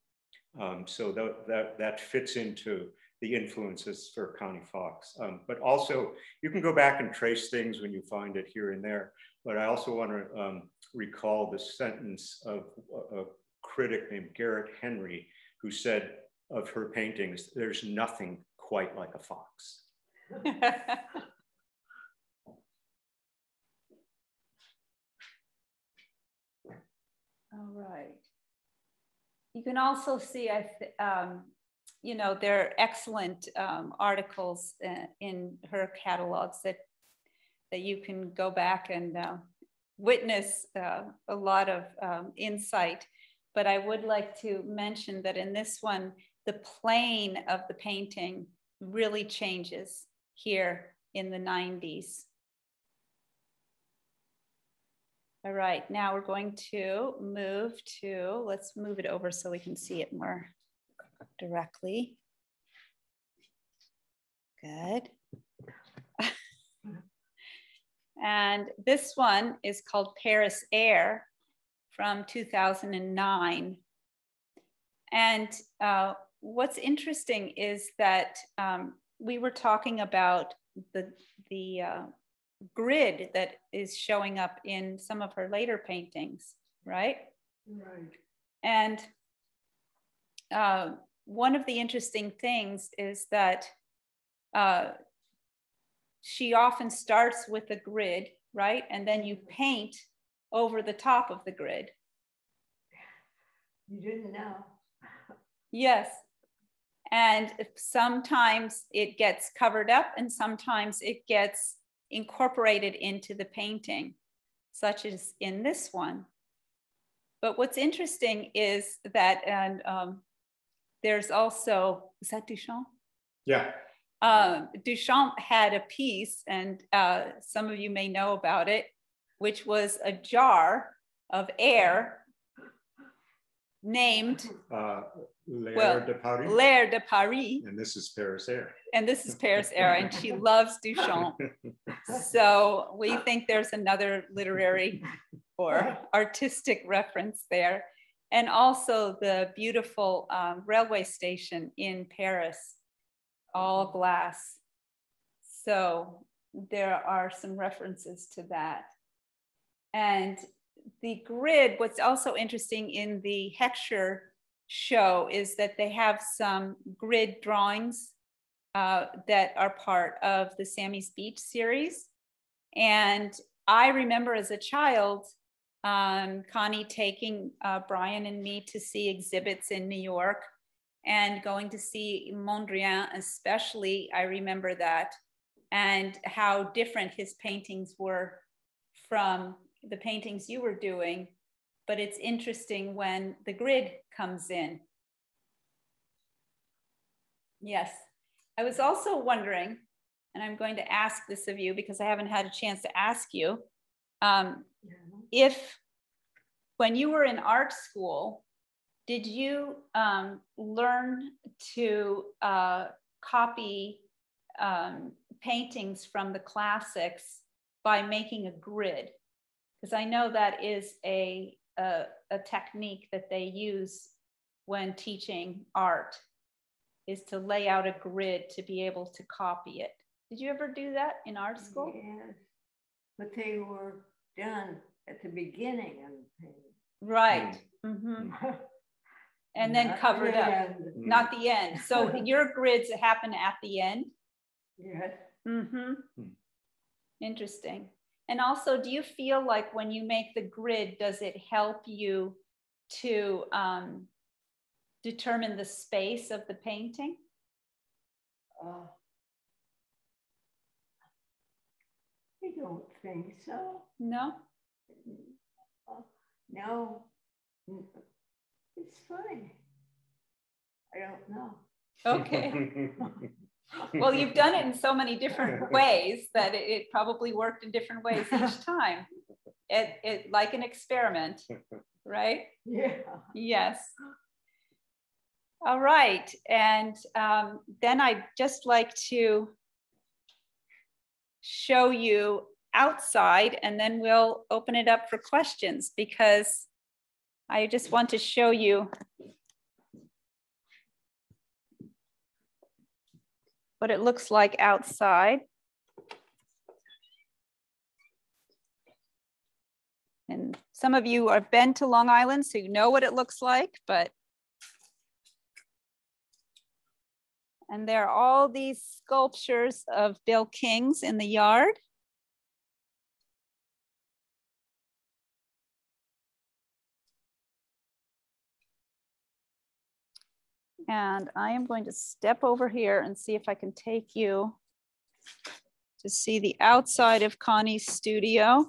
Um, so that, that, that fits into the influences for Connie Fox. Um, but also, you can go back and trace things when you find it here and there. But I also want to um, recall the sentence of a, a critic named Gerrit Henry, who said of her paintings, there's nothing quite like a fox. All right. You can also see, I um, you know, there are excellent um, articles uh, in her catalogs that that you can go back and uh, witness uh, a lot of um, insight. But I would like to mention that in this one, the plane of the painting really changes here in the 90s. All right, now we're going to move to, let's move it over so we can see it more directly. Good. and this one is called Paris Air from 2009. And uh, what's interesting is that um, we were talking about the, the uh, grid that is showing up in some of her later paintings, right? Right. And uh, one of the interesting things is that uh, she often starts with a grid, right? And then you paint over the top of the grid. You didn't know. Yes. And sometimes it gets covered up and sometimes it gets incorporated into the painting, such as in this one. But what's interesting is that, and um, there's also, is that Duchamp? Yeah. Uh, Duchamp had a piece, and uh, some of you may know about it, which was a jar of air named Uh, L'air well, de Paris. L'air de Paris. And this is Paris Air. And this is Paris Air, and she loves Duchamp. So we think there's another literary or artistic reference there. And also the beautiful um, railway station in Paris, all glass. So there are some references to that. And the grid, what's also interesting in the Heckscher show is that they have some grid drawings uh, that are part of the Sammy's Beach series. And I remember as a child, um, Connie taking uh, Brian and me to see exhibits in New York and going to see Mondrian, especially. I remember that and how different his paintings were from the paintings you were doing, but it's interesting when the grid comes in. Yes, I was also wondering, and I'm going to ask this of you because I haven't had a chance to ask you, um, if when you were in art school, did you um, learn to uh, copy um, paintings from the classics by making a grid? Because I know that is a, a, a technique that they use when teaching art is to lay out a grid to be able to copy it. Did you ever do that in art school? Yes, but they were done at the beginning of the painting. Right. Mm-hmm. and then Not covered the up, end. not the end. So your grids happen at the end. Yes. Mm-hmm. Interesting. And also, do you feel like when you make the grid, does it help you to um, determine the space of the painting? Uh, I don't think so. No? Uh, no. It's fine. I don't know. Okay. well, you've done it in so many different ways that it, it probably worked in different ways each time. It, it like an experiment, right? Yeah. Yes. All right. And um, then I'd just like to show you outside and then we'll open it up for questions because I just want to show you what it looks like outside. And some of you have been to Long Island, so you know what it looks like, but and there are all these sculptures of Bill Kings in the yard. And I am going to step over here and see if I can take you to see the outside of Connie's studio.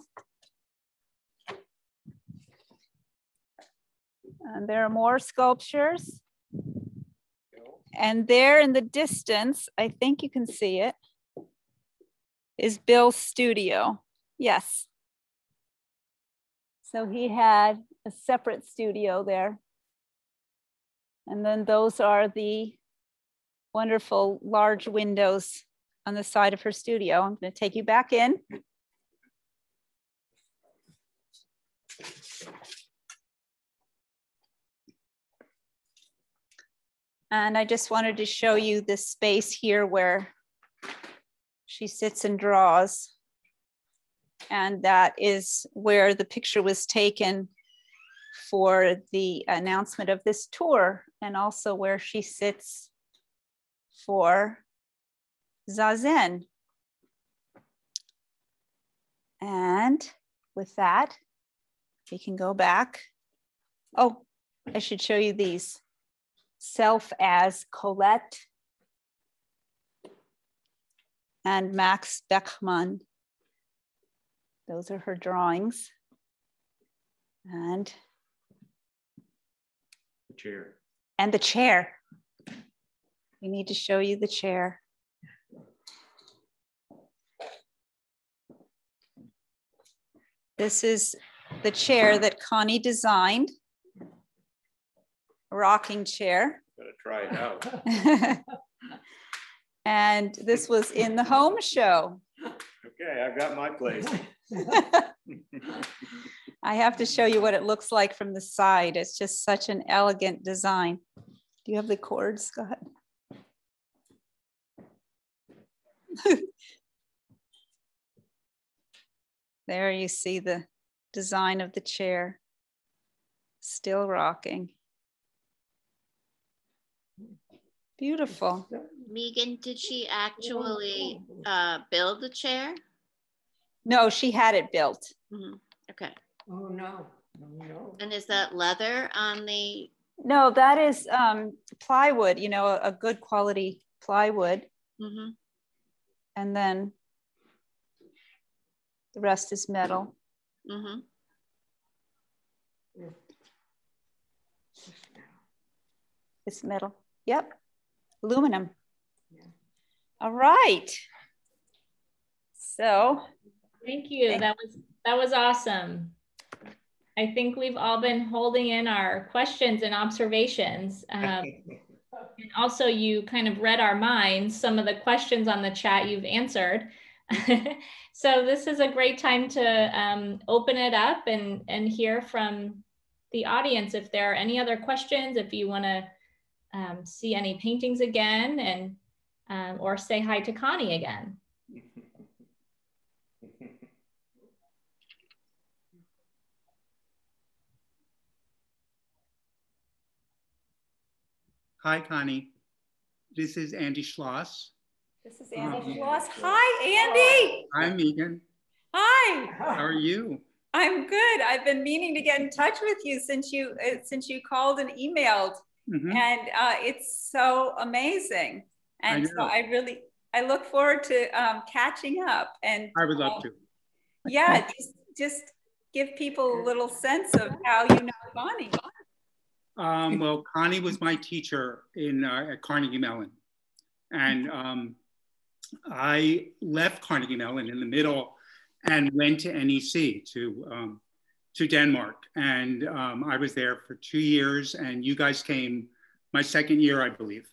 And there are more sculptures. And there in the distance, I think you can see it, is Bill's studio. Yes. So he had a separate studio there. And then those are the wonderful large windows on the side of her studio. I'm going to take you back in. And I just wanted to show you this space here where she sits and draws. And that is where the picture was taken for the announcement of this tour and also where she sits for Zazen. And with that, we can go back. Oh, I should show you these. Self as Colette and Max Beckmann. Those are her drawings. And chair. and the chair. we need to show you the chair. This is the chair that Connie designed, rocking chair. Gotta try it out. and this was in the home show. Okay, I've got my place. I have to show you what it looks like from the side. It's just such an elegant design. Do you have the cords, Scott? there you see the design of the chair, still rocking. Beautiful. Megan, did she actually uh, build the chair? No, she had it built. Mm-hmm. Okay. Oh, no. Oh, no. And is that leather on the? No, that is um, plywood, you know, a, a good quality plywood. Mm-hmm. And then the rest is metal. Mm-hmm. It's metal. Yep. Aluminum. Yeah. All right. So thank you. That was that was awesome. I think we've all been holding in our questions and observations. Um, and also, you kind of read our minds. Some of the questions on the chat you've answered. so this is a great time to um, open it up and, and hear from the audience if there are any other questions, if you want to um, see any paintings again and um, or say hi to Connie again. Hi, Connie. This is Andy Schloss. This is Andy um, Schloss. Hi, Andy. Hi, Megan. Hi. How are you? I'm good. I've been meaning to get in touch with you since you uh, since you called and emailed, mm-hmm. and uh, it's so amazing. And I so I really I look forward to um, catching up. And I would love uh, to. Yeah, just just give people a little sense of how you know Connie. Um, well, Connie was my teacher in uh, at Carnegie Mellon, and um, I left Carnegie Mellon in the middle and went to NEC to um, to Denmark, and um, I was there for two years. And you guys came my second year, I believe.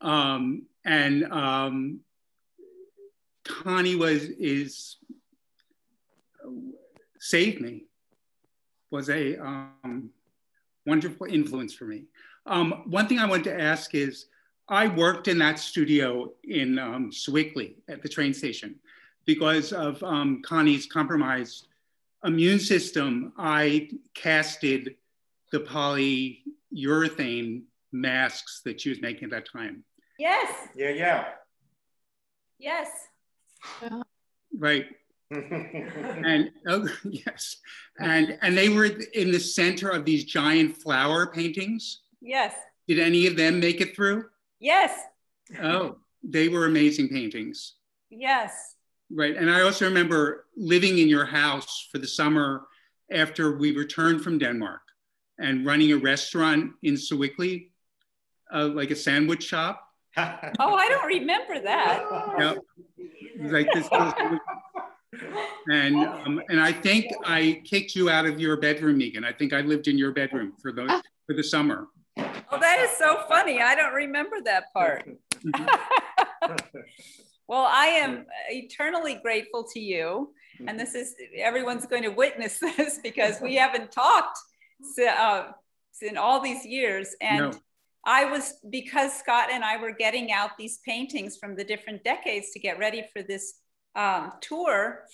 Um, and um, Connie was is saved me. Was a um, wonderful influence for me. Um, one thing I wanted to ask is, I worked in that studio in um, Sewickley at the train station because of um, Connie's compromised immune system. I casted the polyurethane masks that she was making at that time. Yes. Yeah, yeah. Yes. Right. And oh, yes, and and they were in the center of these giant flower paintings. Yes. Did any of them make it through? Yes. Oh, they were amazing paintings. Yes. Right, and I also remember living in your house for the summer after we returned from Denmark, and running a restaurant in Sewickley, uh, like a sandwich shop. oh, I don't remember that. Yep. Like this and um, and I think I kicked you out of your bedroom, Megan. I think I lived in your bedroom for the for the summer. Oh, that is so funny. I don't remember that part. well, I am eternally grateful to you, and this is everyone's going to witness this because we haven't talked uh, in all these years, and. No. I was because Scott and I were getting out these paintings from the different decades to get ready for this um, tour.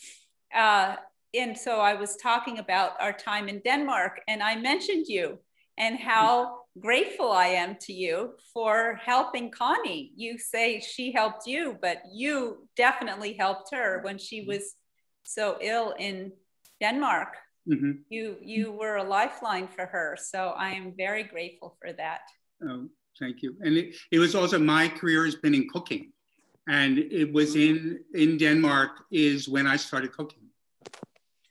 Uh, and so I was talking about our time in Denmark, and I mentioned you and how grateful I am to you for helping Connie. You say she helped you, but you definitely helped her when she was so ill in Denmark. Mm-hmm. You you were a lifeline for her, so I am very grateful for that. Oh, thank you. And it, it was also my career has been in cooking and it was in in Denmark is when I started cooking.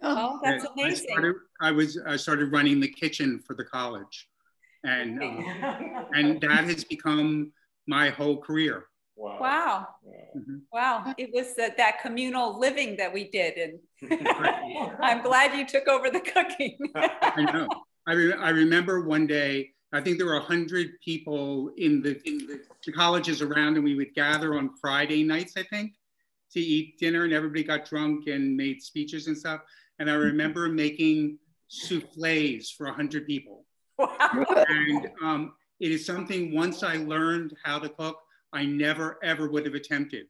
Oh, that's and amazing! I, started, I was I started running the kitchen for the college, and um, and that has become my whole career. Wow. Wow. Mm-hmm. wow. It was that, that communal living that we did. And I'm glad you took over the cooking. I know. I, re- I remember one day, I think there were 100 people in the, in the, the colleges around, and we would gather on Friday nights, I think, to eat dinner, and everybody got drunk and made speeches and stuff. And I remember making souffles for 100 people. Wow. And um, it is something once I learned how to cook, I never ever would have attempted.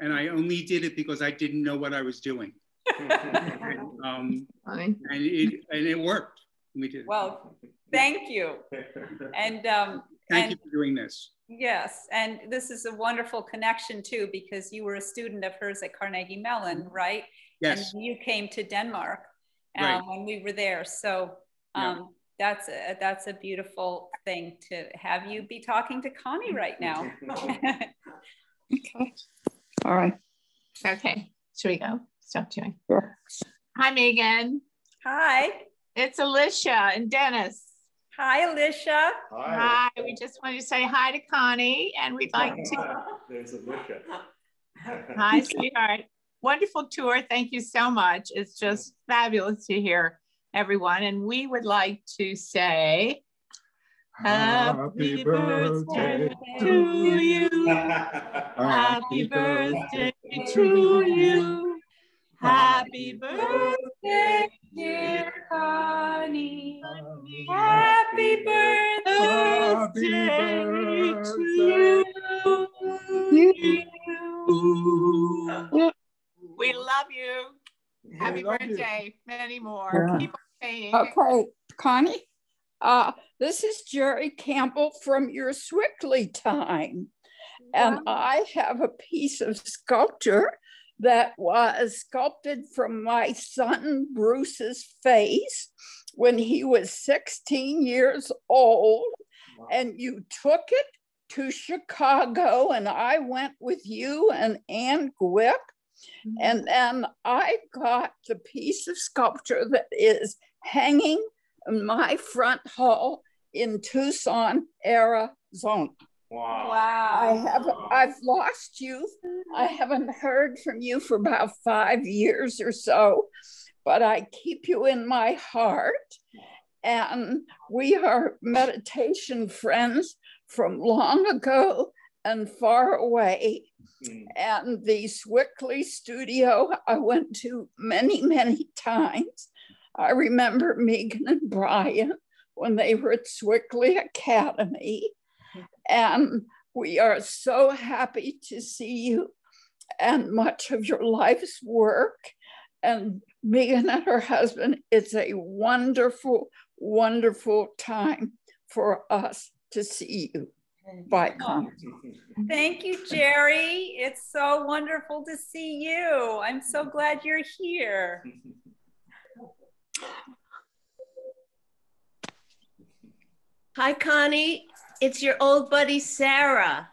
And I only did it because I didn't know what I was doing. and, um, and, it, and it worked. We did. Well, thank you. And um, thank and, you for doing this. Yes, and this is a wonderful connection too, because you were a student of hers at Carnegie Mellon, right? Yes. And you came to Denmark um, right. when we were there. So um, that's a, that's a beautiful thing to have you be talking to Connie right now. okay. All right. Okay. Should we go? Stop doing. Sure. Hi, Megan. Hi. It's Alicia and Dennis. Hi, Alicia. Hi. hi. We just wanted to say hi to Connie, and we'd like to. There's Alicia. Hi, sweetheart. Wonderful tour. Thank you so much. It's just fabulous to hear everyone. And we would like to say, Happy birthday to you. Happy birthday to you. Happy birthday, dear Connie. Happy birthday to you. We love you. Happy birthday. You. Many more. Yeah. Keep on painting. Okay, Connie. Uh, this is Jerry Campbell from your Sewickley time. And I have a piece of sculpture that was sculpted from my son Bruce's face when he was 16 years old. Wow. And you took it to Chicago, and I went with you and Ann Gwick Mm-hmm. And then I got the piece of sculpture that is hanging in my front hall in Tucson, Arizona. Wow. wow. I have I've lost you. I haven't heard from you for about 5 years or so, but I keep you in my heart and we are meditation friends from long ago and far away Mm. And the Sewickley studio, I went to many, many times. I remember Megan and Brian when they were at Sewickley Academy. And we are so happy to see you and much of your life's work. And Megan and her husband, it's a wonderful, wonderful time for us to see you. Bye. Thank you, Jerry. It's so wonderful to see you. I'm so glad you're here. Hi, Connie. It's your old buddy, Sarah.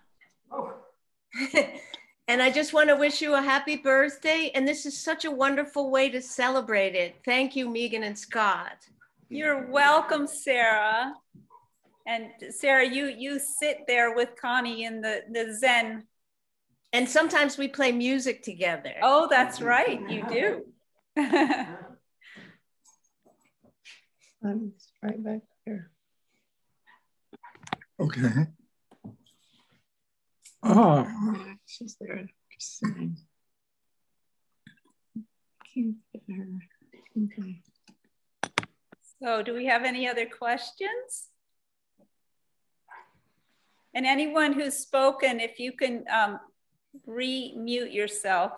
Oh. and I just want to wish you a happy birthday. And this is such a wonderful way to celebrate it. Thank you, Megan and Scott. You're welcome, Sarah. And Sarah, you you sit there with Connie in the, the Zen. And sometimes we play music together. Oh, that's right. You do. I'm right back here. Okay. Oh. She's there. Just saying. Can't get her. Okay. So do we have any other questions? And anyone who's spoken, if you can um, re-mute yourself,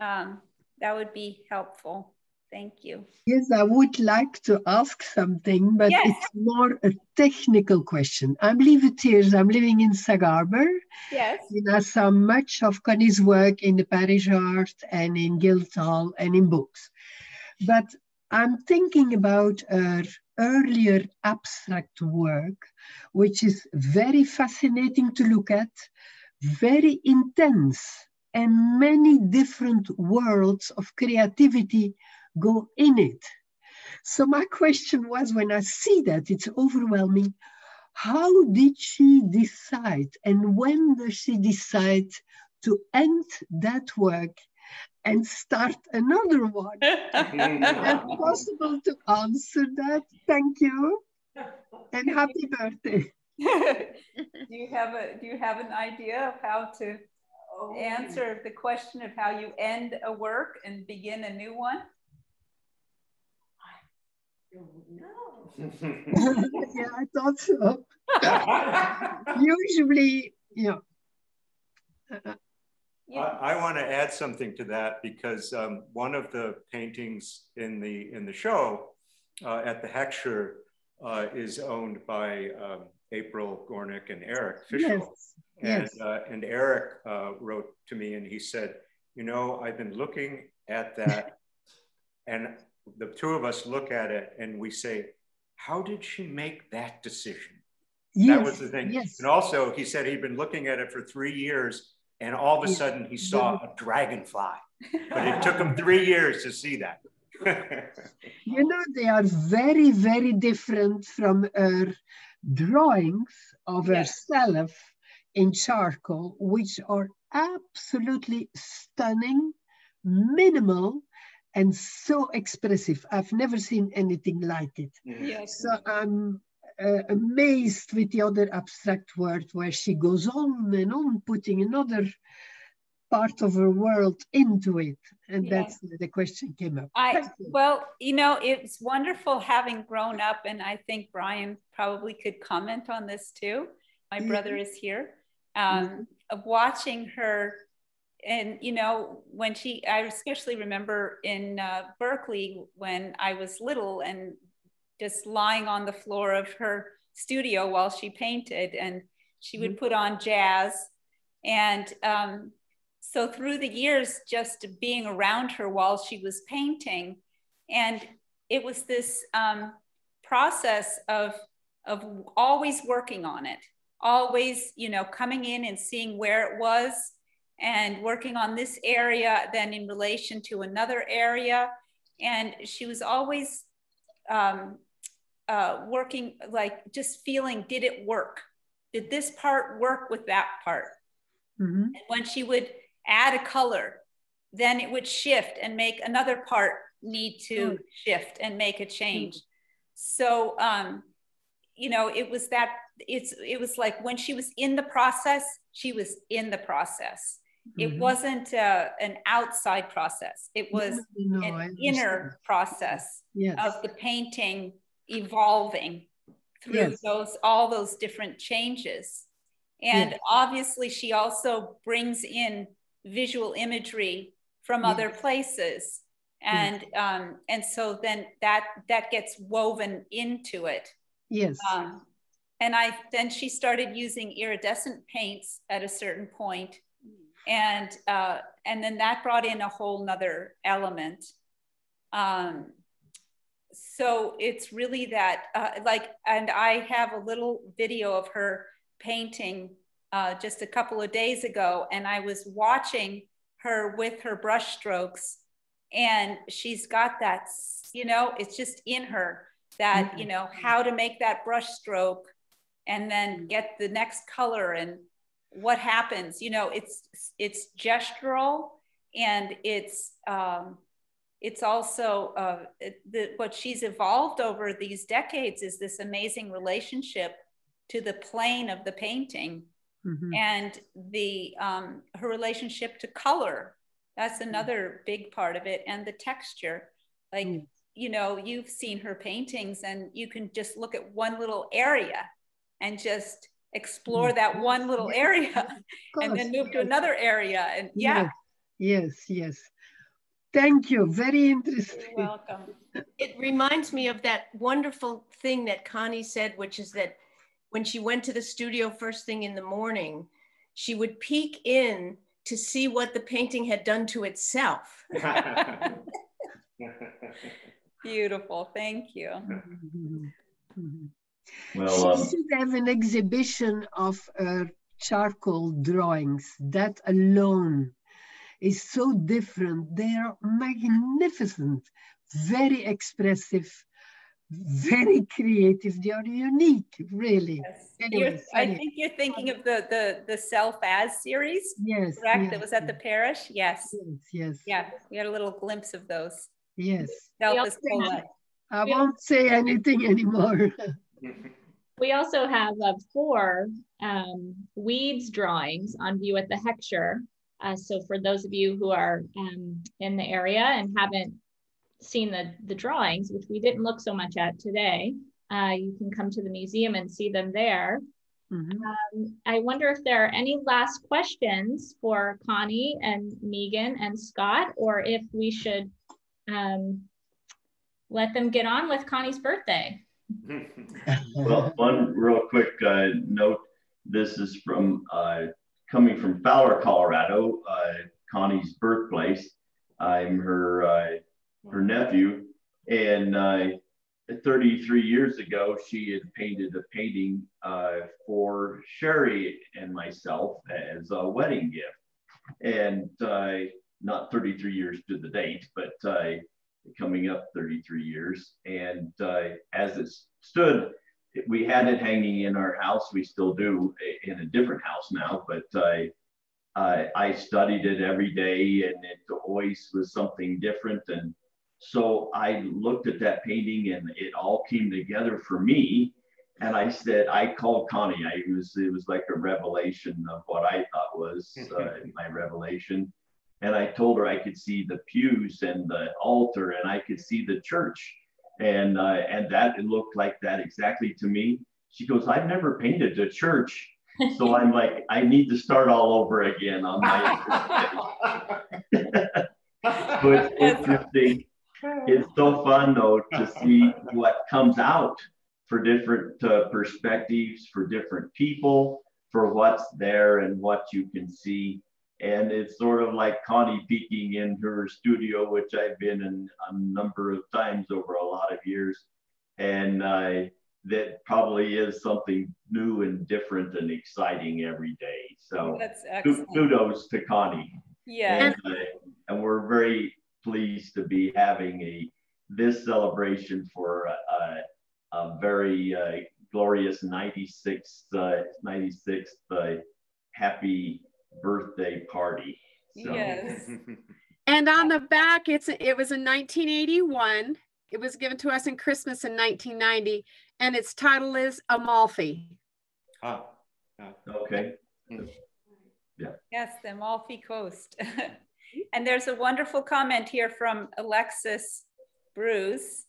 um, that would be helpful. Thank you. Yes, I would like to ask something, but yes. it's more a technical question. I'm Leaveteers. I'm living in Sag Harbor. Yes. And I saw much of Connie's work in the Parrish Art and in Guildhall and in books. But I'm thinking about her earlier abstract work, which is very fascinating to look at, very intense, and many different worlds of creativity go in it. So my question was, when I see that, it's overwhelming, How did she decide and when does she decide to end that work and start another one? Is it possible to answer that? Thank you. And happy birthday. do you have a do you have an idea of how to oh. answer the question of how you end a work and begin a new one? yeah, I thought so. Usually, yeah. I, I want to add something to that because um, one of the paintings in the in the show uh, at the Heckscher uh, is owned by um, April Gornick and Eric Fischl. Yes. And, yes. Uh, and Eric uh, wrote to me and he said, you know, I've been looking at that and the two of us look at it and we say, how did she make that decision? Yes, that was the thing. Yes. And also, he said he'd been looking at it for three years, and all of a sudden he saw a dragonfly. But it took him three years to see that. you know, they are very, very different from her drawings of yes. herself in charcoal, which are absolutely stunning, minimal, and so expressive. I've never seen anything like it. Yes. So I'm uh, amazed with the other abstract work where she goes on and on putting another part of her world into it. And yeah. that's the question came up. I, well, you know, it's wonderful having grown up, and I think Brian probably could comment on this too. My mm-hmm. brother is here. Um, mm-hmm. Of watching her and you know when she i especially remember in uh, berkeley when i was little and just lying on the floor of her studio while she painted and she would mm-hmm. put on jazz and um, so through the years just being around her while she was painting and it was this um, process of of always working on it always you know coming in and seeing where it was and working on this area, then in relation to another area. And she was always um, uh, working, like just feeling, did it work? Did this part work with that part? Mm-hmm. And when she would add a color, then it would shift and make another part need to mm. shift and make a change. Mm. So, um, you know, it was that it's it was like when she was in the process, she was in the process. It mm-hmm. wasn't uh, an outside process. It was no, no, an inner process yes. of the painting evolving through yes. those all those different changes. And yes. obviously, she also brings in visual imagery from other places, and um, and so then that that gets woven into it. Yes. Um, and I then she started using iridescent paints at a certain point and uh, and then that brought in a whole nother element um, so it's really that uh, like and i have a little video of her painting uh, just a couple of days ago and i was watching her with her brush strokes and she's got that you know it's just in her that mm-hmm. you know how to make that brush stroke and then get the next color and what happens you know it's it's gestural and it's um, it's also uh, the, what she's evolved over these decades is this amazing relationship to the plane of the painting mm-hmm. and the um, her relationship to color that's another big part of it and the texture like mm. you know you've seen her paintings and you can just look at one little area and just explore that one little area and then move to another area. And yeah. Yes, yes. yes. Thank you. Very interesting. You're welcome. It reminds me of that wonderful thing that Connie said, which is that when she went to the studio first thing in the morning, she would peek in to see what the painting had done to itself. Beautiful. Thank you. Mm-hmm, mm-hmm. Well, um, she should have an exhibition of her charcoal drawings. That alone is so different. They are magnificent, very expressive, very creative. They are unique, really. Yes. Anyways, I anyway. think you're thinking of the the the self as series. Yes. Correct. yes, That was at the Parrish. Yes. Yes, yes. Yeah. We had a little glimpse of those. Yes. Self also. I won't say anything anymore. We also have uh, four um, weeds drawings on view at the Heckscher. Uh, so for those of you who are um, in the area and haven't seen the, the drawings, which we didn't look so much at today, uh, you can come to the museum and see them there. Um, I wonder if there are any last questions for Connie and Megan and Scott, or if we should um, let them get on with Connie's birthday. Well, one real quick uh, note. This is from uh, coming from Fowler, Colorado, uh, Connie's birthplace. I'm her uh, her nephew, and uh, 33 years ago, she had painted a painting uh, for Sherry and myself as a wedding gift, and not 33 years to the date, but coming up 33 years. And uh, as it stood, we had it hanging in our house. We still do eh, in a different house now, but uh, uh, I studied it every day and it always was something different. And so I looked at that painting and it all came together for me. And I said, I called Connie. I it was it was like a revelation of what I thought was uh, my revelation. And I told her I could see the pews and the altar, and I could see the church, and uh, and that it looked like that exactly to me. She goes, I've never painted a church, so I'm like, I need to start all over again on my. so it's interesting. It's so fun though to see what comes out for different uh, perspectives, for different people, for what's there and what you can see. And it's sort of like Connie peeking in her studio, which I've been in a number of times over a lot of years. And uh, that probably is something new and different and exciting every day. So kudos to Connie. Yeah. And, uh, and we're very pleased to be having a this celebration for a, a, a very uh, glorious 96th, uh, 96th uh, happy birthday party. So. Yes. And on the back, it's it was in 1981. It was given to us in Christmas in 1990, and its title is Amalfi. Ah, okay. Yeah. Yes, the Amalfi Coast. and there's a wonderful comment here from Alexis Bruce.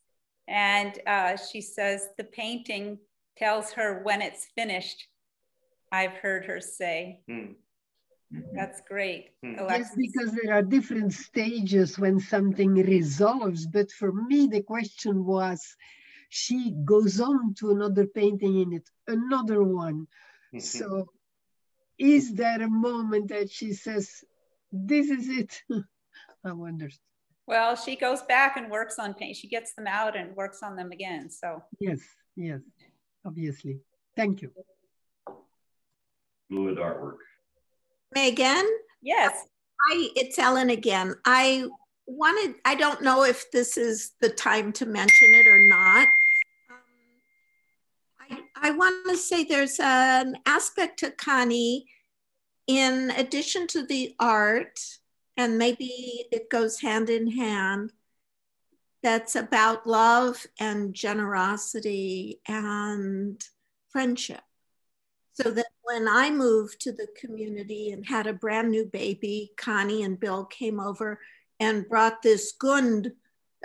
And uh, she says the painting tells her when it's finished. I've heard her say. Mm-hmm. That's great, mm. Yes, because there are different stages when something resolves. But for me, the question was, she goes on to another painting in it, another one. Mm-hmm. So is there a moment that she says, this is it? I wonder. Well, she goes back and works on paint. She gets them out and works on them again. So Yes, yes, obviously. Thank you. Fluid artwork. Megan? Yes. Hi, it's Ellen again. I wanted, I don't know if this is the time to mention it or not. Um, I, I want to say there's an aspect to Connie in addition to the art, and maybe it goes hand in hand, that's about love and generosity and friendship. So that when I moved to the community and had a brand new baby, Connie and Bill came over and brought this Gund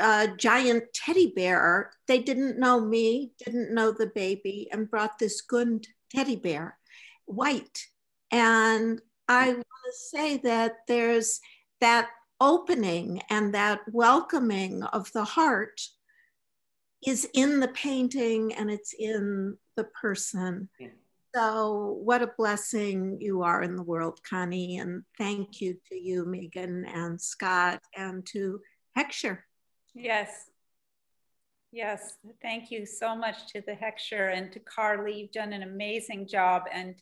uh, giant teddy bear. They didn't know me, didn't know the baby, and brought this Gund teddy bear, white. And I want to say that there's that opening and that welcoming of the heart is in the painting and it's in the person. So, what a blessing you are in the world, Connie. And thank you to you, Megan and Scott, and to Heckscher. Yes. Yes. Thank you so much to the Heckscher and to Karli. You've done an amazing job. And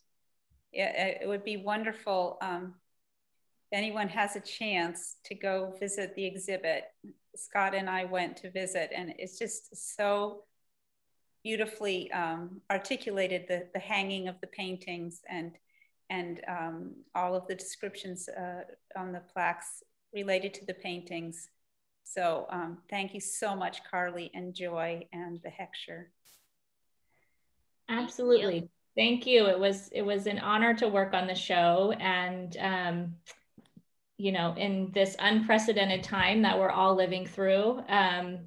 it, it would be wonderful um, if anyone has a chance to go visit the exhibit. Scott and I went to visit, and it's just so beautifully um, articulated the, the hanging of the paintings and, and um, all of the descriptions uh, on the plaques related to the paintings. So um, thank you so much, Karli and Joy and the Heckscher. Absolutely. Thank you. It was it was an honor to work on the show and um, you know, in this unprecedented time that we're all living through, um,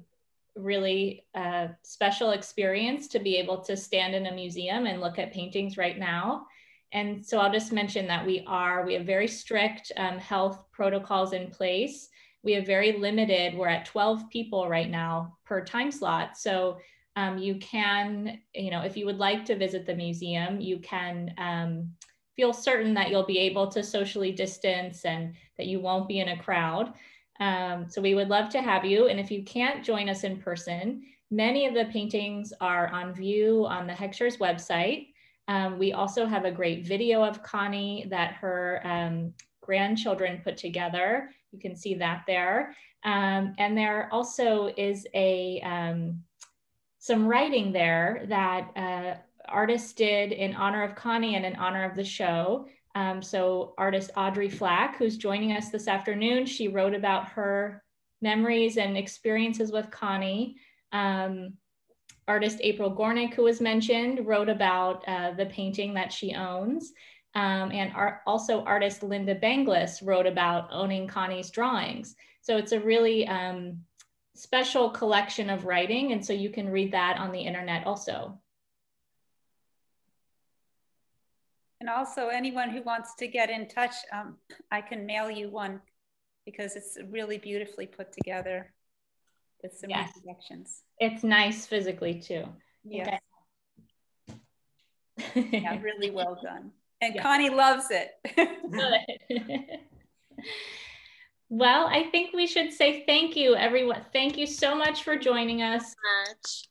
really a special experience to be able to stand in a museum and look at paintings right now. And so I'll just mention that we are, we have very strict um, health protocols in place. We have very limited, we're at 12 people right now per time slot. So um, you can, you know, if you would like to visit the museum, you can um, feel certain that you'll be able to socially distance and that you won't be in a crowd. Um, so we would love to have you. And if you can't join us in person, many of the paintings are on view on the Heckscher's website. Um, we also have a great video of Connie that her um, grandchildren put together. You can see that there. Um, and there also is a um, some writing there that uh, artists did in honor of Connie and in honor of the show. Um, so artist Audrey Flack, who's joining us this afternoon, she wrote about her memories and experiences with Connie. Um, artist April Gornick, who was mentioned, wrote about uh, the painting that she owns. Um, and also artist Lynda Benglis wrote about owning Connie's drawings. So it's a really um, special collection of writing. And so you can read that on the internet also. And also anyone who wants to get in touch, um, I can mail you one because it's really beautifully put together with some yes. introductions. It's nice physically too. Yeah. Okay. yeah, really well done. And yeah. Connie loves it. Well, I think we should say thank you, everyone. Thank you so much for joining us.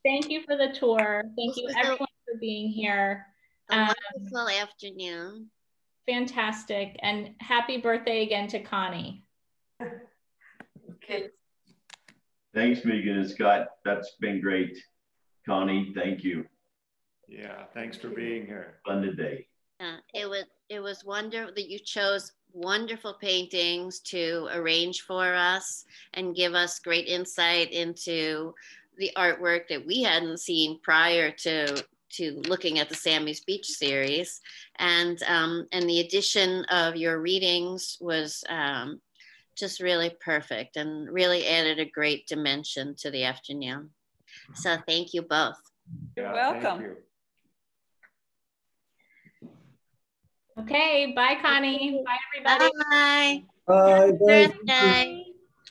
Thank you for the tour. Thank you, everyone, for being here. A um, wonderful afternoon. Fantastic. And happy birthday again to Connie. okay. Thanks, Megan and Scott. That's been great. Connie, thank you. Yeah, thanks for being here. Splendid day. Yeah, it was it was wonderful that you chose wonderful paintings to arrange for us and give us great insight into the artwork that we hadn't seen prior to to looking at the Sammy's Beach series, and um, and the addition of your readings was um, just really perfect and really added a great dimension to the afternoon. So thank you both. You're yeah, welcome. You. Okay, bye, Connie. Bye, everybody. Bye. Bye. Bye.